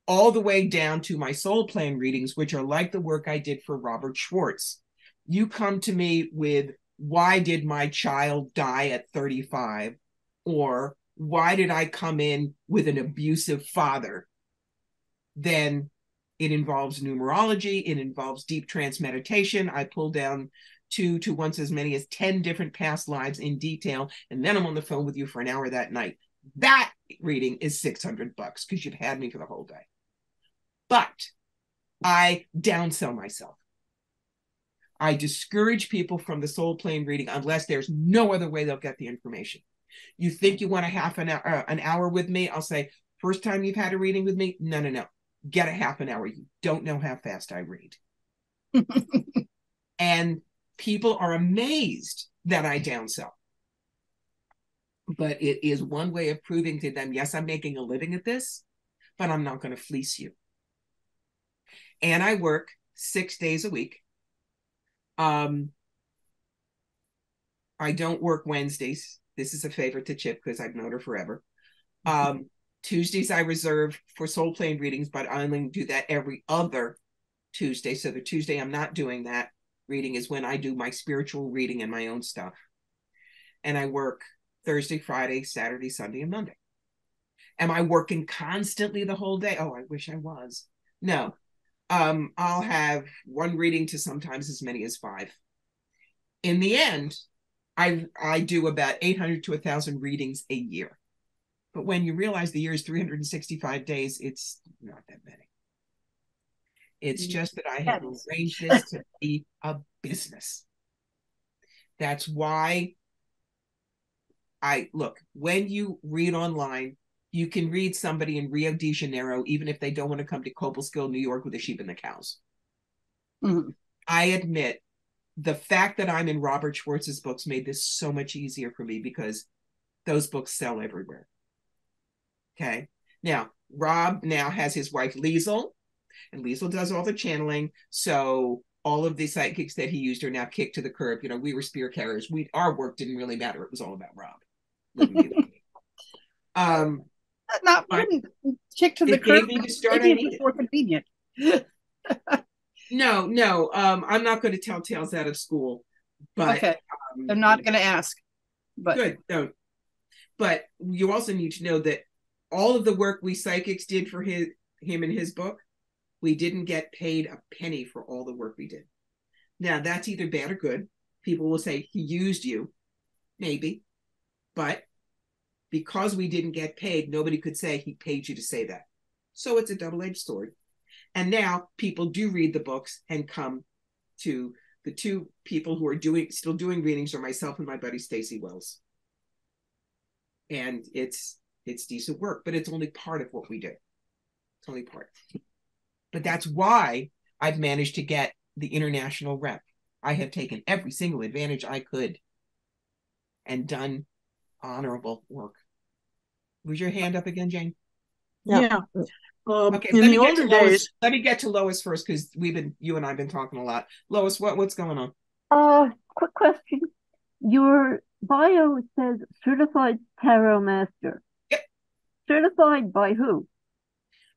All the way down to my soul plan readings, which are like the work I did for Robert Schwartz. You come to me with why did my child die at 35? Or why did I come in with an abusive father? Then it involves numerology, it involves deep trance meditation. I pull down two to once as many as 10 different past lives in detail, and then I'm on the phone with you for an hour that night. That reading is 600 bucks because you've had me for the whole day. But I downsell myself. I discourage people from the soul plan reading unless there's no other way they'll get the information. You think you want a half an hour, uh, an hour with me? I'll say, first time you've had a reading with me? No, no, no. Get a half an hour. You don't know how fast I read. and people are amazed that I downsell. But it is one way of proving to them, yes, I'm making a living at this, but I'm not going to fleece you. And I work six days a week. Um, I don't work Wednesdays. This is a favorite to Chip because I've known her forever. Um, Tuesdays I reserve for soul plan readings, but I only do that every other Tuesday. So the Tuesday I'm not doing that reading is when I do my spiritual reading and my own stuff. And I work Thursday, Friday, Saturday, Sunday, and Monday. Am I working constantly the whole day? Oh, I wish I was. No. Um, I'll have one reading to sometimes as many as five. In the end, I I do about 800 to 1000 readings a year. But when you realize the year is 365 days, it's not that many. It's just that I have arranged this to be a business. That's why I look, when you read online, you can read somebody in Rio de Janeiro, even if they don't want to come to Cobleskill, New York with the sheep and the cows. Mhm. I admit the fact that I'm in Robert Schwartz's books made this so much easier for me because those books sell everywhere. Okay. Now, Rob now has his wife Liesel, and Liesel does all the channeling. So all of the sidekicks that he used are now kicked to the curb. You know, we were spear carriers. We our work didn't really matter. It was all about Rob. Let me be that. um, Not Right. kick to the curb. me the start I Maybe more convenient. No, no. Um, I'm not going to tell tales out of school, but okay, um, I'm not going to ask. But good. Don't. But you also need to know that all of the work we psychics did for his him and his book, we didn't get paid a penny for all the work we did. Now that's either bad or good. People will say he used you, maybe, but because we didn't get paid, nobody could say he paid you to say that. So it's a double-edged sword. And now people do read the books and come to the two people who are doing still doing readings are myself and my buddy Staci Wells. And it's it's decent work, but it's only part of what we do. It's only part. But that's why I've managed to get the international rep. I have taken every single advantage I could and done honorable work. Was your hand up again, Jane? Yeah. Yeah. Um, Okay, in let the me get older to Lois. days, Let me get to Lois first because we've been you and I've been talking a lot. Lois, what what's going on? Uh, quick question. Your bio says certified tarot master. Yep. Certified by who?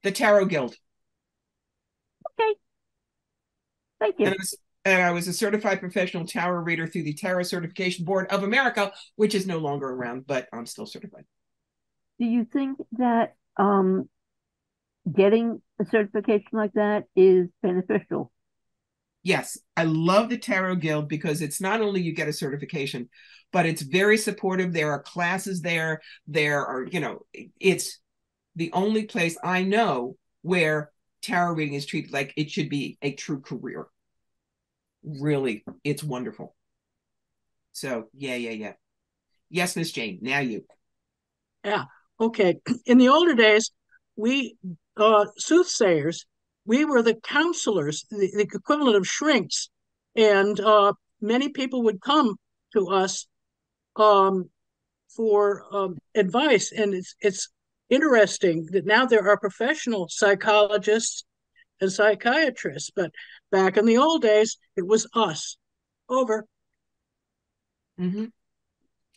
The Tarot Guild. Okay. Thank you. And I, was, and I was a certified professional tarot reader through the Tarot Certification Board of America, which is no longer around, but I'm still certified. Do you think that um getting a certification like that is beneficial? Yes, I love the Tarot Guild because it's not only you get a certification, but it's very supportive. There are classes there. There are, you know, it's the only place I know where tarot reading is treated like it should be a true career. Really, it's wonderful. So, yeah, yeah, yeah. Yes, Miss Jane, now you. Okay, in the older days, we uh, soothsayers, we were the counselors, the, the equivalent of shrinks, and uh, many people would come to us um, for um, advice, and it's it's interesting that now there are professional psychologists and psychiatrists, but back in the old days, it was us. Over. Mm-hmm.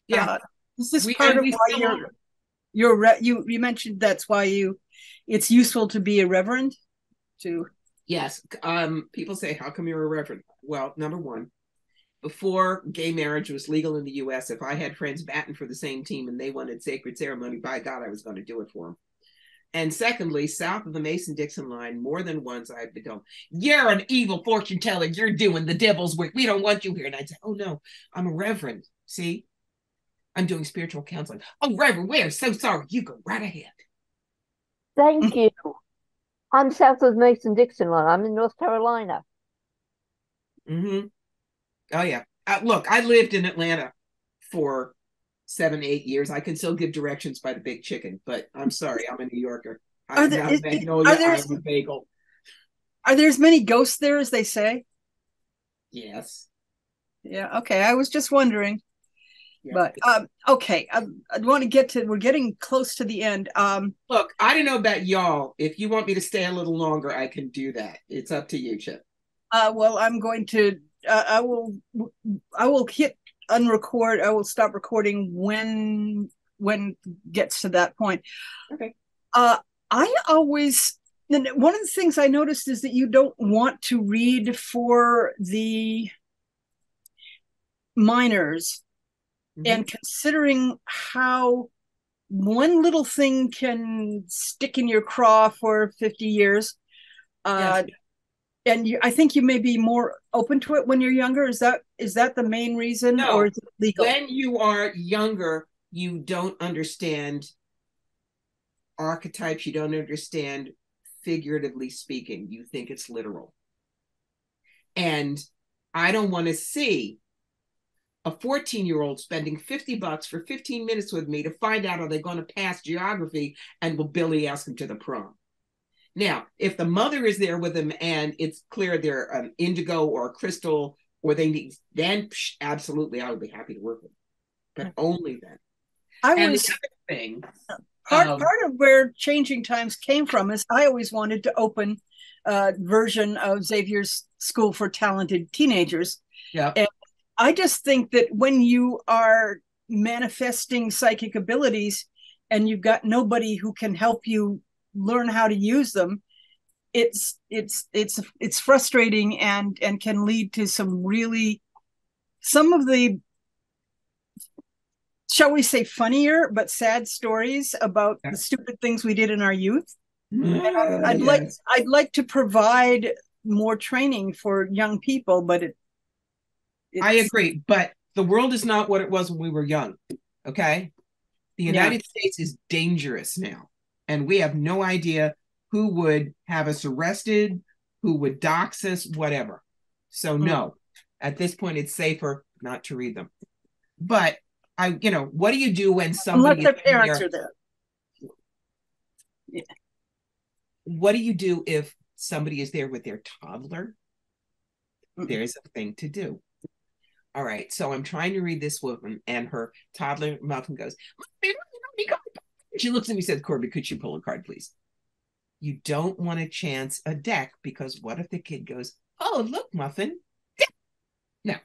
Yeah. Uh, is We- part of we why you're are. You're re- you you mentioned that's why you it's useful to be a reverend to Yes. Um, people say, how come you're a reverend? Well, number one, before gay marriage was legal in the US, if I had friends batting for the same team and they wanted sacred ceremony, by God, I was going to do it for them. And secondly, south of the Mason Dixon line, more than once I've been told, You're an evil fortune teller. You're doing the devil's work. We don't want you here. And I'd say, Oh, no, I'm a reverend. See, I'm doing spiritual counseling. Oh, Reverend, we're so sorry. You go right ahead. Thank you. I'm south of Mason Dixon line. I'm in North Carolina. Mm-hmm. Oh yeah. Uh, look, I lived in Atlanta for seven, eight years. I can still give directions by the big chicken, but I'm sorry, I'm a New Yorker. Are I'm there- is- Magnolia are there- Island bagel. are there as many ghosts there as they say Yes. yeah okay i was just wondering Yeah. but um okay I, I want to get to we're getting close to the end um Look, I don't know about y'all. If you want me to stay a little longer, I can do that. It's up to you, Chip. uh well i'm going to uh, i will i will hit unrecord i will stop recording when when gets to that point Okay. uh i always one of the things i noticed is that you don't want to read for the minors Mhm. and considering how one little thing can stick in your craw for 50 years uh and you, i think you may be more open to it when you're younger is that is that the main reason No. or is it legal when you are younger, you don't understand archetypes, you don't understand figuratively speaking. You think it's literal. And I don't want to see a 14 year old spending 50 bucks for 15 minutes with me to find out are they going to pass geography and will Billy ask him to the prom. Now, if the mother is there with them and it's clear they're an indigo or a crystal or they need, then psh, absolutely I would be happy to work with them. But only then. i And was the other thing, part, um, part of where changing times came from is i always wanted to open a version of Xavier's School for Talented Teenagers. Yeah. And I just think that when you are manifesting psychic abilities and you've got nobody who can help you learn how to use them, it's it's it's it's frustrating and and can lead to some really some of the shall we say funnier but sad stories about the stupid things we did in our youth Uh, I'd like. I'd like to provide more training for young people, but it. I agree, but the world is not what it was when we were young. Okay. The Yeah. United States is dangerous now, and we have no idea who would have us arrested, who would dox us, whatever. So, Hmm. no, at this point, it's safer not to read them. But I, you know, what do you do when somebody Unless their parents are there. what do you do if somebody is there with their toddler? Mm. There's a thing to do. All right, so I'm trying to read this woman, and her toddler Muffin goes. She looks at me and says, Corbie, could you pull a card, please? You don't want to chance a deck because what if the kid goes, Oh, look, Muffin. deck." No.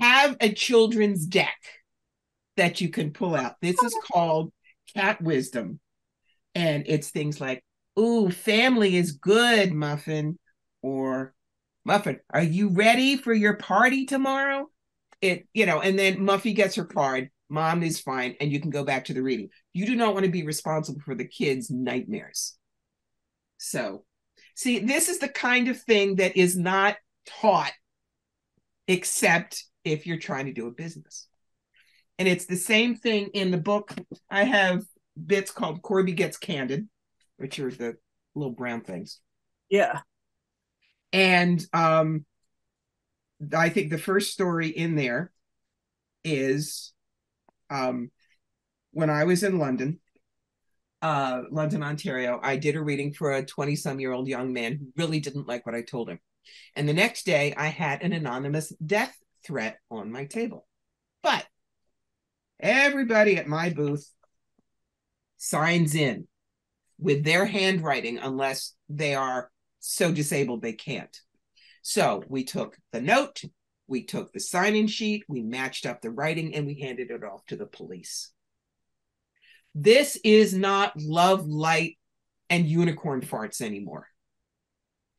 Have a children's deck that you can pull out. This is called cat wisdom. And it's things like, Ooh, family is good, Muffin. Or Muffin, are you ready for your party tomorrow? It, you know, and then Muffy gets her card. Mom is fine, and you can go back to the reading. You do not want to be responsible for the kids' nightmares. So, see, this is the kind of thing that is not taught except if you're trying to do a business. And it's the same thing in the book. I have bits called Corbie Gets Candid, which are the little brown things. Yeah. And um I think the first story in there is um when I was in London, uh London, Ontario, I did a reading for a 20 some year old young man who really didn't like what I told him. And the next day I had an anonymous death threat on my table. But everybody at my booth signs in with their handwriting unless they are so disabled they can't. So we took the note, we took the sign in sheet, we matched up the writing, and we handed it off to the police. This is not love, light, and unicorn farts anymore.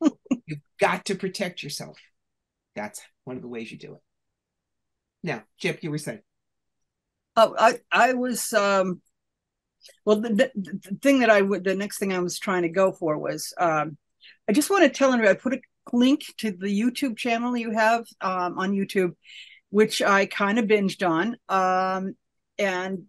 You've got to protect yourself. That's one of the ways you do it. Now, Chip, you were saying. Oh, I I was um. Well, the, the, the thing that I would the next thing I was trying to go for was um, I just want to tell everybody I put a link to the YouTube channel you have um, on YouTube, which I kind of binged on. Um, and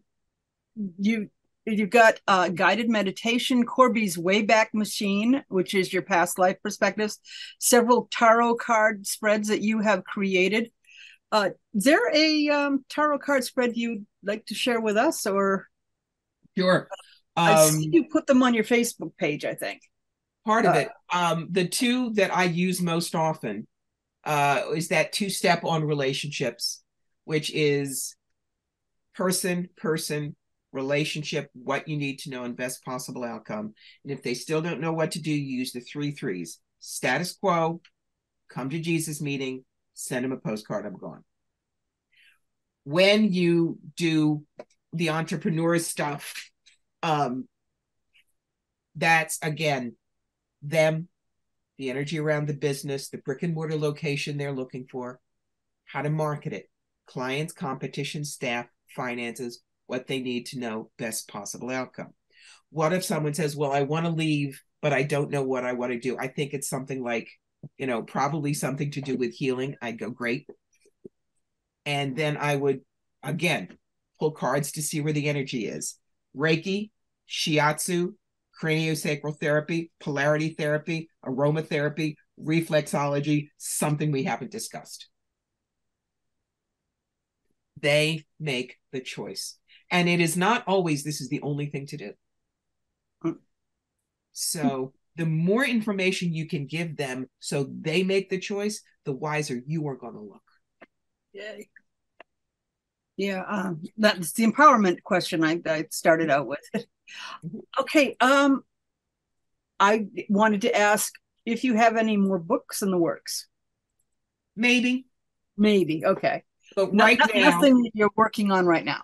you you've got uh, guided meditation, Corbie's Wayback Machine, which is your past life perspectives, several tarot card spreads that you have created. Uh, is there a um, tarot card spread you'd like to share with us, or Sure. I Um, see you put them on your Facebook page? I think. Part of Uh, it. Um, the two that I use most often uh, is that two step on relationships, which is person, person, relationship, what you need to know, and best possible outcome. And if they still don't know what to do, use the three threes status quo, come to Jesus meeting, send him a postcard, I'm gone. When you do the entrepreneur stuff, um, that's again them, the energy around the business, the brick and mortar location they're looking for, how to market it, clients, competition, staff, finances, what they need to know, best possible outcome. What if someone says, Well, I want to leave, but I don't know what I want to do? I think it's something like, you know, probably something to do with healing. I'd go, Great. And then I would, again, pull cards to see where the energy is. Reiki, shiatsu, craniosacral therapy, polarity therapy, aromatherapy, reflexology, something we haven't discussed. They make the choice. And it is not always this is the only thing to do. Mm. So the more information you can give them so they make the choice, the wiser you are going to look. Yay. Yeah, um, that's the empowerment question I, I started out with. okay, um, I wanted to ask if you have any more books in the works. Maybe, Maybe. Okay. but right no- now, nothing that you're working on right now.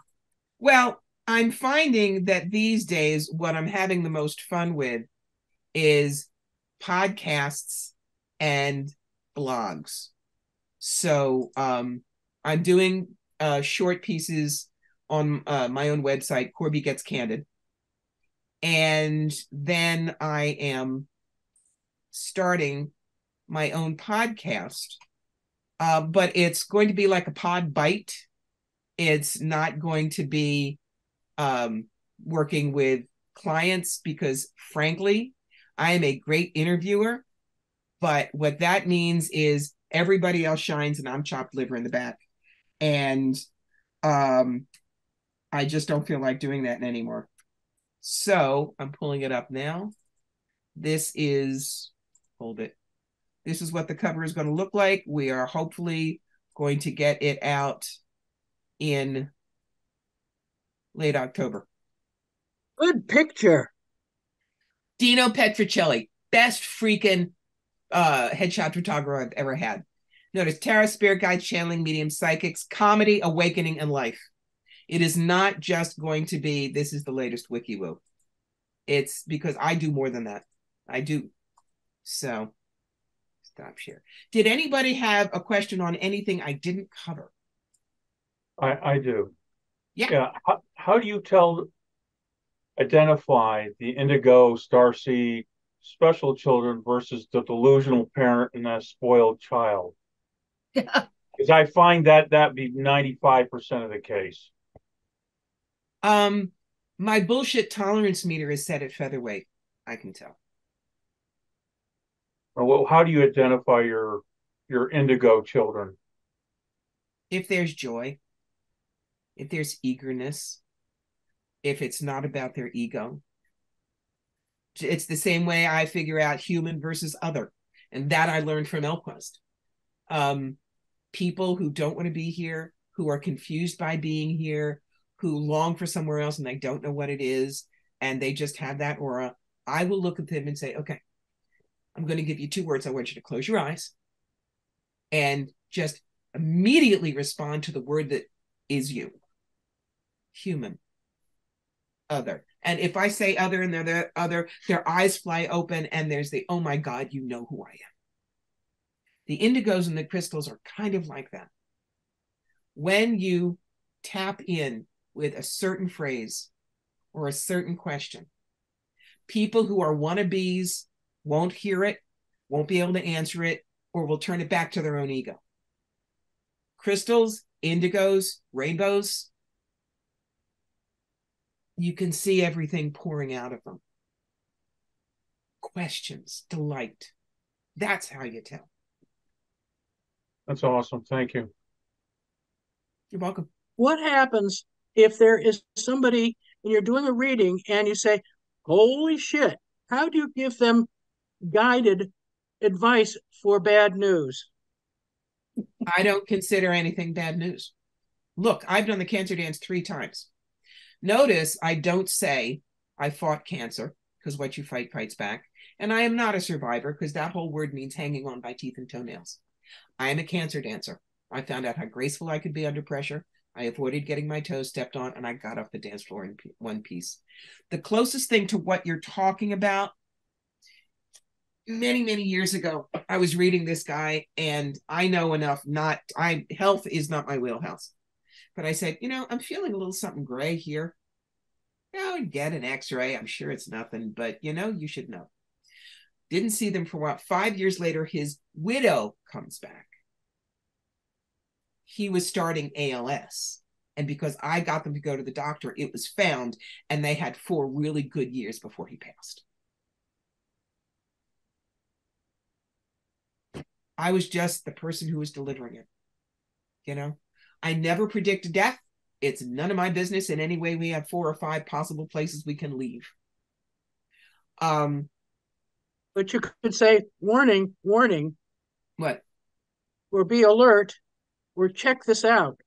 Well, I'm finding that these days, what I'm having the most fun with is podcasts and blogs. So um, I'm doing uh, short pieces on uh, my own website, Corbie Gets Candid. And then I am starting my own podcast. Uh, but it's going to be like a pod bite. It's not going to be um, working with clients because frankly i am a great interviewer. But what that means is everybody else shines and i'm chopped liver in the back. And um, i just don't feel like doing that anymore so i'm pulling it up now this is hold it this is what the cover is going to look like we are hopefully going to get it out in late October. Good picture. Dino Petrocelli, best freaking uh, headshot photographer I've ever had. Notice Tarot, Spirit Guides, Channeling Medium, Psychics, Comedy, Awakening, and Life. It is not just going to be this is the latest WikiWoo. It's because I do more than that. I do. So stop share. Did anybody have a question on anything I didn't cover? I, I do. Yeah. Yeah. How, how do you tell, identify the indigo starseed special children versus the delusional parent and that spoiled child? Yeah. Because I find that that be 95% of the case. Um, my bullshit tolerance meter is set at featherweight. I can tell. Well, how do you identify your your indigo children? If there's joy, if there's eagerness, if it's not about their ego. It's the same way I figure out human versus other. And that I learned from Elquest. Um, people who don't want to be here, who are confused by being here, who long for somewhere else and they don't know what it is, and they just have that aura. I will look at them and say, okay, I'm going to give you two words. I want you to close your eyes and just immediately respond to the word that is you human other and if i say other and they're the other their eyes fly open and there's the oh my god you know who i am the indigos and the crystals are kind of like that when you tap in with a certain phrase or a certain question people who are wannabes won't hear it won't be able to answer it or will turn it back to their own ego crystals indigos rainbows you can see everything pouring out of them. Questions, delight. That's how you tell. That's awesome. Thank you. You're welcome. What happens if there is somebody and you're doing a reading and you say, Holy shit, how do you give them guided advice for bad news? I don't consider anything bad news. Look, I've done the cancer dance three times. Notice I don't say I fought cancer because what you fight fights back. And I am not a survivor because that whole word means hanging on by teeth and toenails. I am a cancer dancer. I found out how graceful I could be under pressure. I avoided getting my toes stepped on and I got off the dance floor in one piece. The closest thing to what you're talking about, many, many years ago, I was reading this guy and I know enough not, I, health is not my wheelhouse. But I said, you know, I'm feeling a little something gray here. Go and get an x-ray. I'm sure it's nothing, but you know, you should know. Didn't see them for what? Five years later, his widow comes back. He was starting ALS. And because I got them to go to the doctor, it was found, and they had four really good years before he passed. I was just the person who was delivering it. You know, I never predict death. It's none of my business in any way. We have four or five possible places we can leave. Um, But you could say, warning, warning, what? or be alert, or check this out.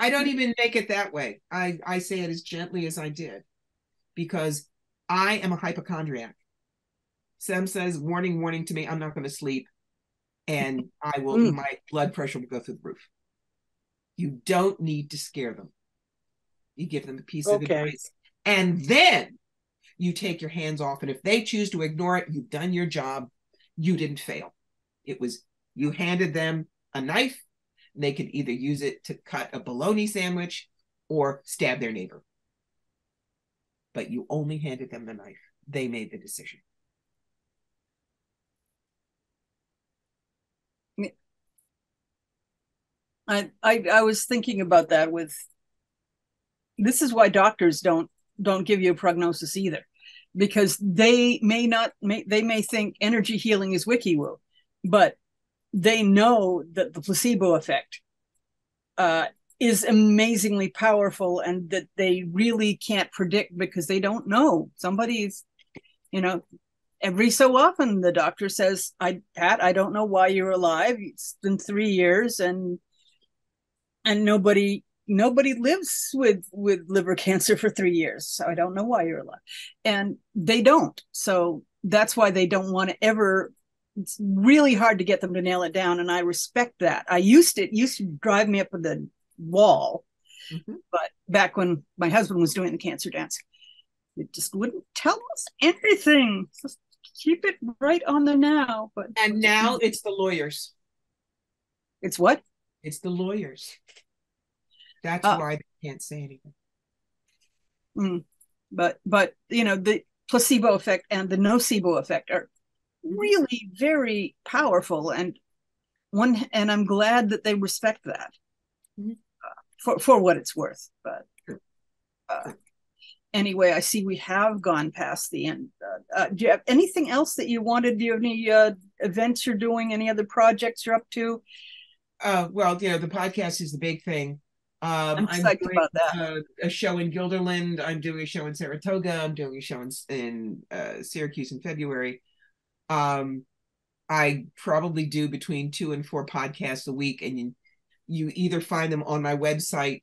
I don't even make it that way. I, I say it as gently as I did because I am a hypochondriac. Sam says, warning, warning to me, I'm not going to sleep. And I will, Mm. my blood pressure will go through the roof. You don't need to scare them. You give them a piece of advice. And then you take your hands off. And if they choose to ignore it, you've done your job. You didn't fail. It was, you handed them a knife. They could either use it to cut a bologna sandwich or stab their neighbor. But you only handed them the knife. They made the decision. I, I I was thinking about that with this is why doctors don't don't give you a prognosis either because they may not may they may think energy healing is wiki woo but they know that the placebo effect uh, is amazingly powerful and that they really can't predict because they don't know. Somebody's you know every so often the doctor says i pat i don't know why you're alive. It's been three years and and nobody nobody lives with with liver cancer for three years. So i don't know why you're alive. And they don't. So that's why they don't want to ever it's really hard to get them to nail it down and i respect that i used to it used to drive me up the wall Mhm. but back when my husband was doing the cancer dance it just wouldn't tell us anything just keep it right on the now but And now it's the lawyers. it's what It's the lawyers. That's Uh, why they can't say anything. Mm. But but you know the placebo effect and the nocebo effect are really very powerful, and one and I'm glad that they respect that Mhm. uh, for for what it's worth. But uh, anyway, I see we have gone past the end. Uh, uh, do you have anything else that you wanted? Do you have any uh, events you're doing? Any other projects you're up to? Uh, well, you know, the podcast is the big thing. Um, I'm psyched doing, about that. Uh, a show in Guilderland. I'm doing a show in Saratoga. I'm doing a show in, in uh, Syracuse in February. Um, I probably do between two and four podcasts a week, and you, you either find them on my website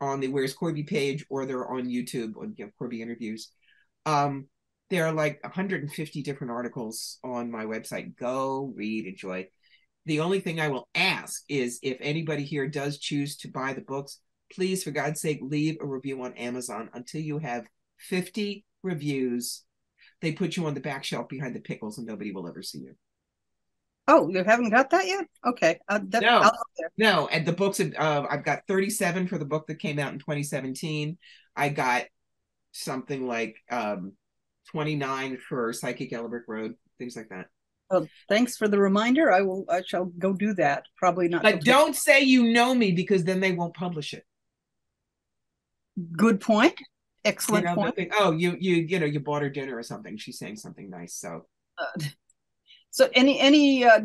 on the Where's Corbie page, or they're on YouTube on you know, Corbie interviews. Um, there are like 150 different articles on my website. Go read, enjoy. The only thing I will ask is if anybody here does choose to buy the books, please, for God's sake, leave a review on Amazon until you have 50 reviews. They put you on the back shelf behind the pickles and nobody will ever see you. Oh, you haven't got that yet? Okay, uh, No. I'll. No, and the books, uh, I've got 37 for the book that came out in 2017. I got something like um, 29 for Psychic Yellow Brick Road, things like that. Well, thanks for the reminder. I will. I shall go do that. Probably not. But don't say you know me because then they won't publish it. Good point. You Excellent know, point. think, oh, you you you know, you bought her dinner or something. She's saying something nice. So Uh, so, any any uh,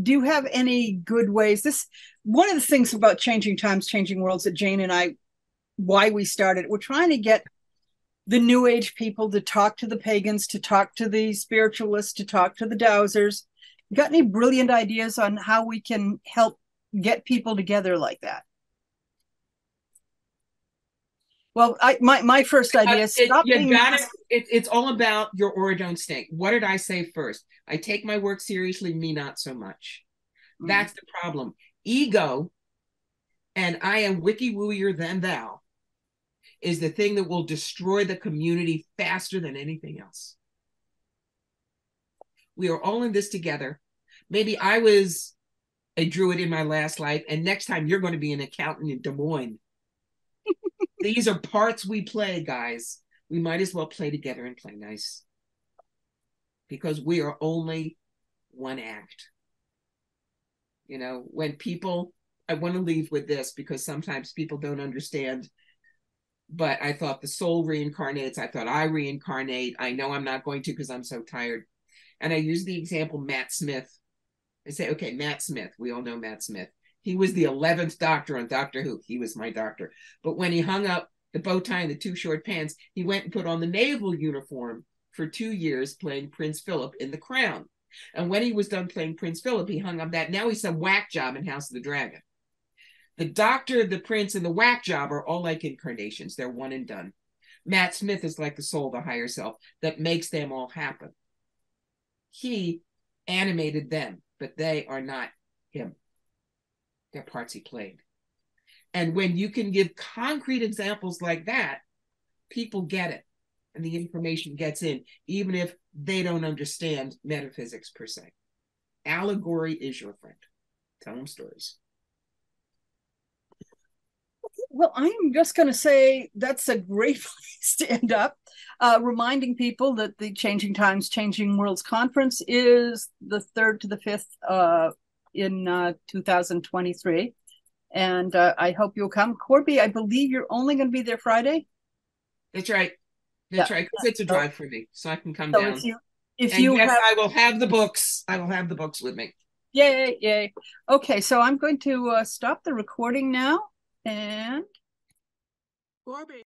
do you have any good ways? This one of the things about changing times, changing worlds that Jane and I, why we started. We're trying to get the New Age people to talk to the pagans, to talk to the spiritualists, to talk to the dowsers. Got any brilliant ideas on how we can help get people together like that? Well, I my my first idea is it- stop you being gotta, it, it's all about your or don't stink. What did I say first? I take my work seriously, me not so much. Mm. That's the problem. Ego, and I am wiki wooier than thou, is the thing that will destroy the community faster than anything else. We are all in this together. Maybe I was a druid in my last life, and next time you're going to be an accountant in Des Moines. These are parts we play, guys. We might as well play together and play nice. Because we are only one act. You know, when people, I want to leave with this because sometimes people don't understand. But I thought the soul reincarnates. I thought I reincarnate. I know I'm not going to because I'm so tired. And I use the example Matt Smith. I say, okay, Matt Smith. We all know Matt Smith. He was the 11th doctor on Doctor Who. He was my doctor. But when he hung up the bow tie and the two short pants, he went and put on the naval uniform for two years playing Prince Philip in The Crown. And when he was done playing Prince Philip, he hung up that. Now he's a whack job in House of the Dragon. The doctor, the prince, and the whack job are all like incarnations. They're one and done. Matt Smith is like the soul, the higher self, that makes them all happen. he animated them, but they are not him. They're parts he played. And when you can give concrete examples like that, people get it and the information gets in, even if they don't understand metaphysics per se. Allegory is your friend. Tell them stories. Well, I'm just going to say that's a great place to end up. Uh, reminding people that the Changing Times, Changing Worlds Conference is the third to the fifth uh, in uh, 2023. And uh, I hope you'll come. Corbie, I believe you're only going to be there Friday. That's right. That's Yeah. right. Because it's a drive for me, so I can come So down. if you, if and you yes, have, I will have the books. I will have the books with me. yay, yay. Okay, so I'm going to uh, stop the recording now. And Corbie.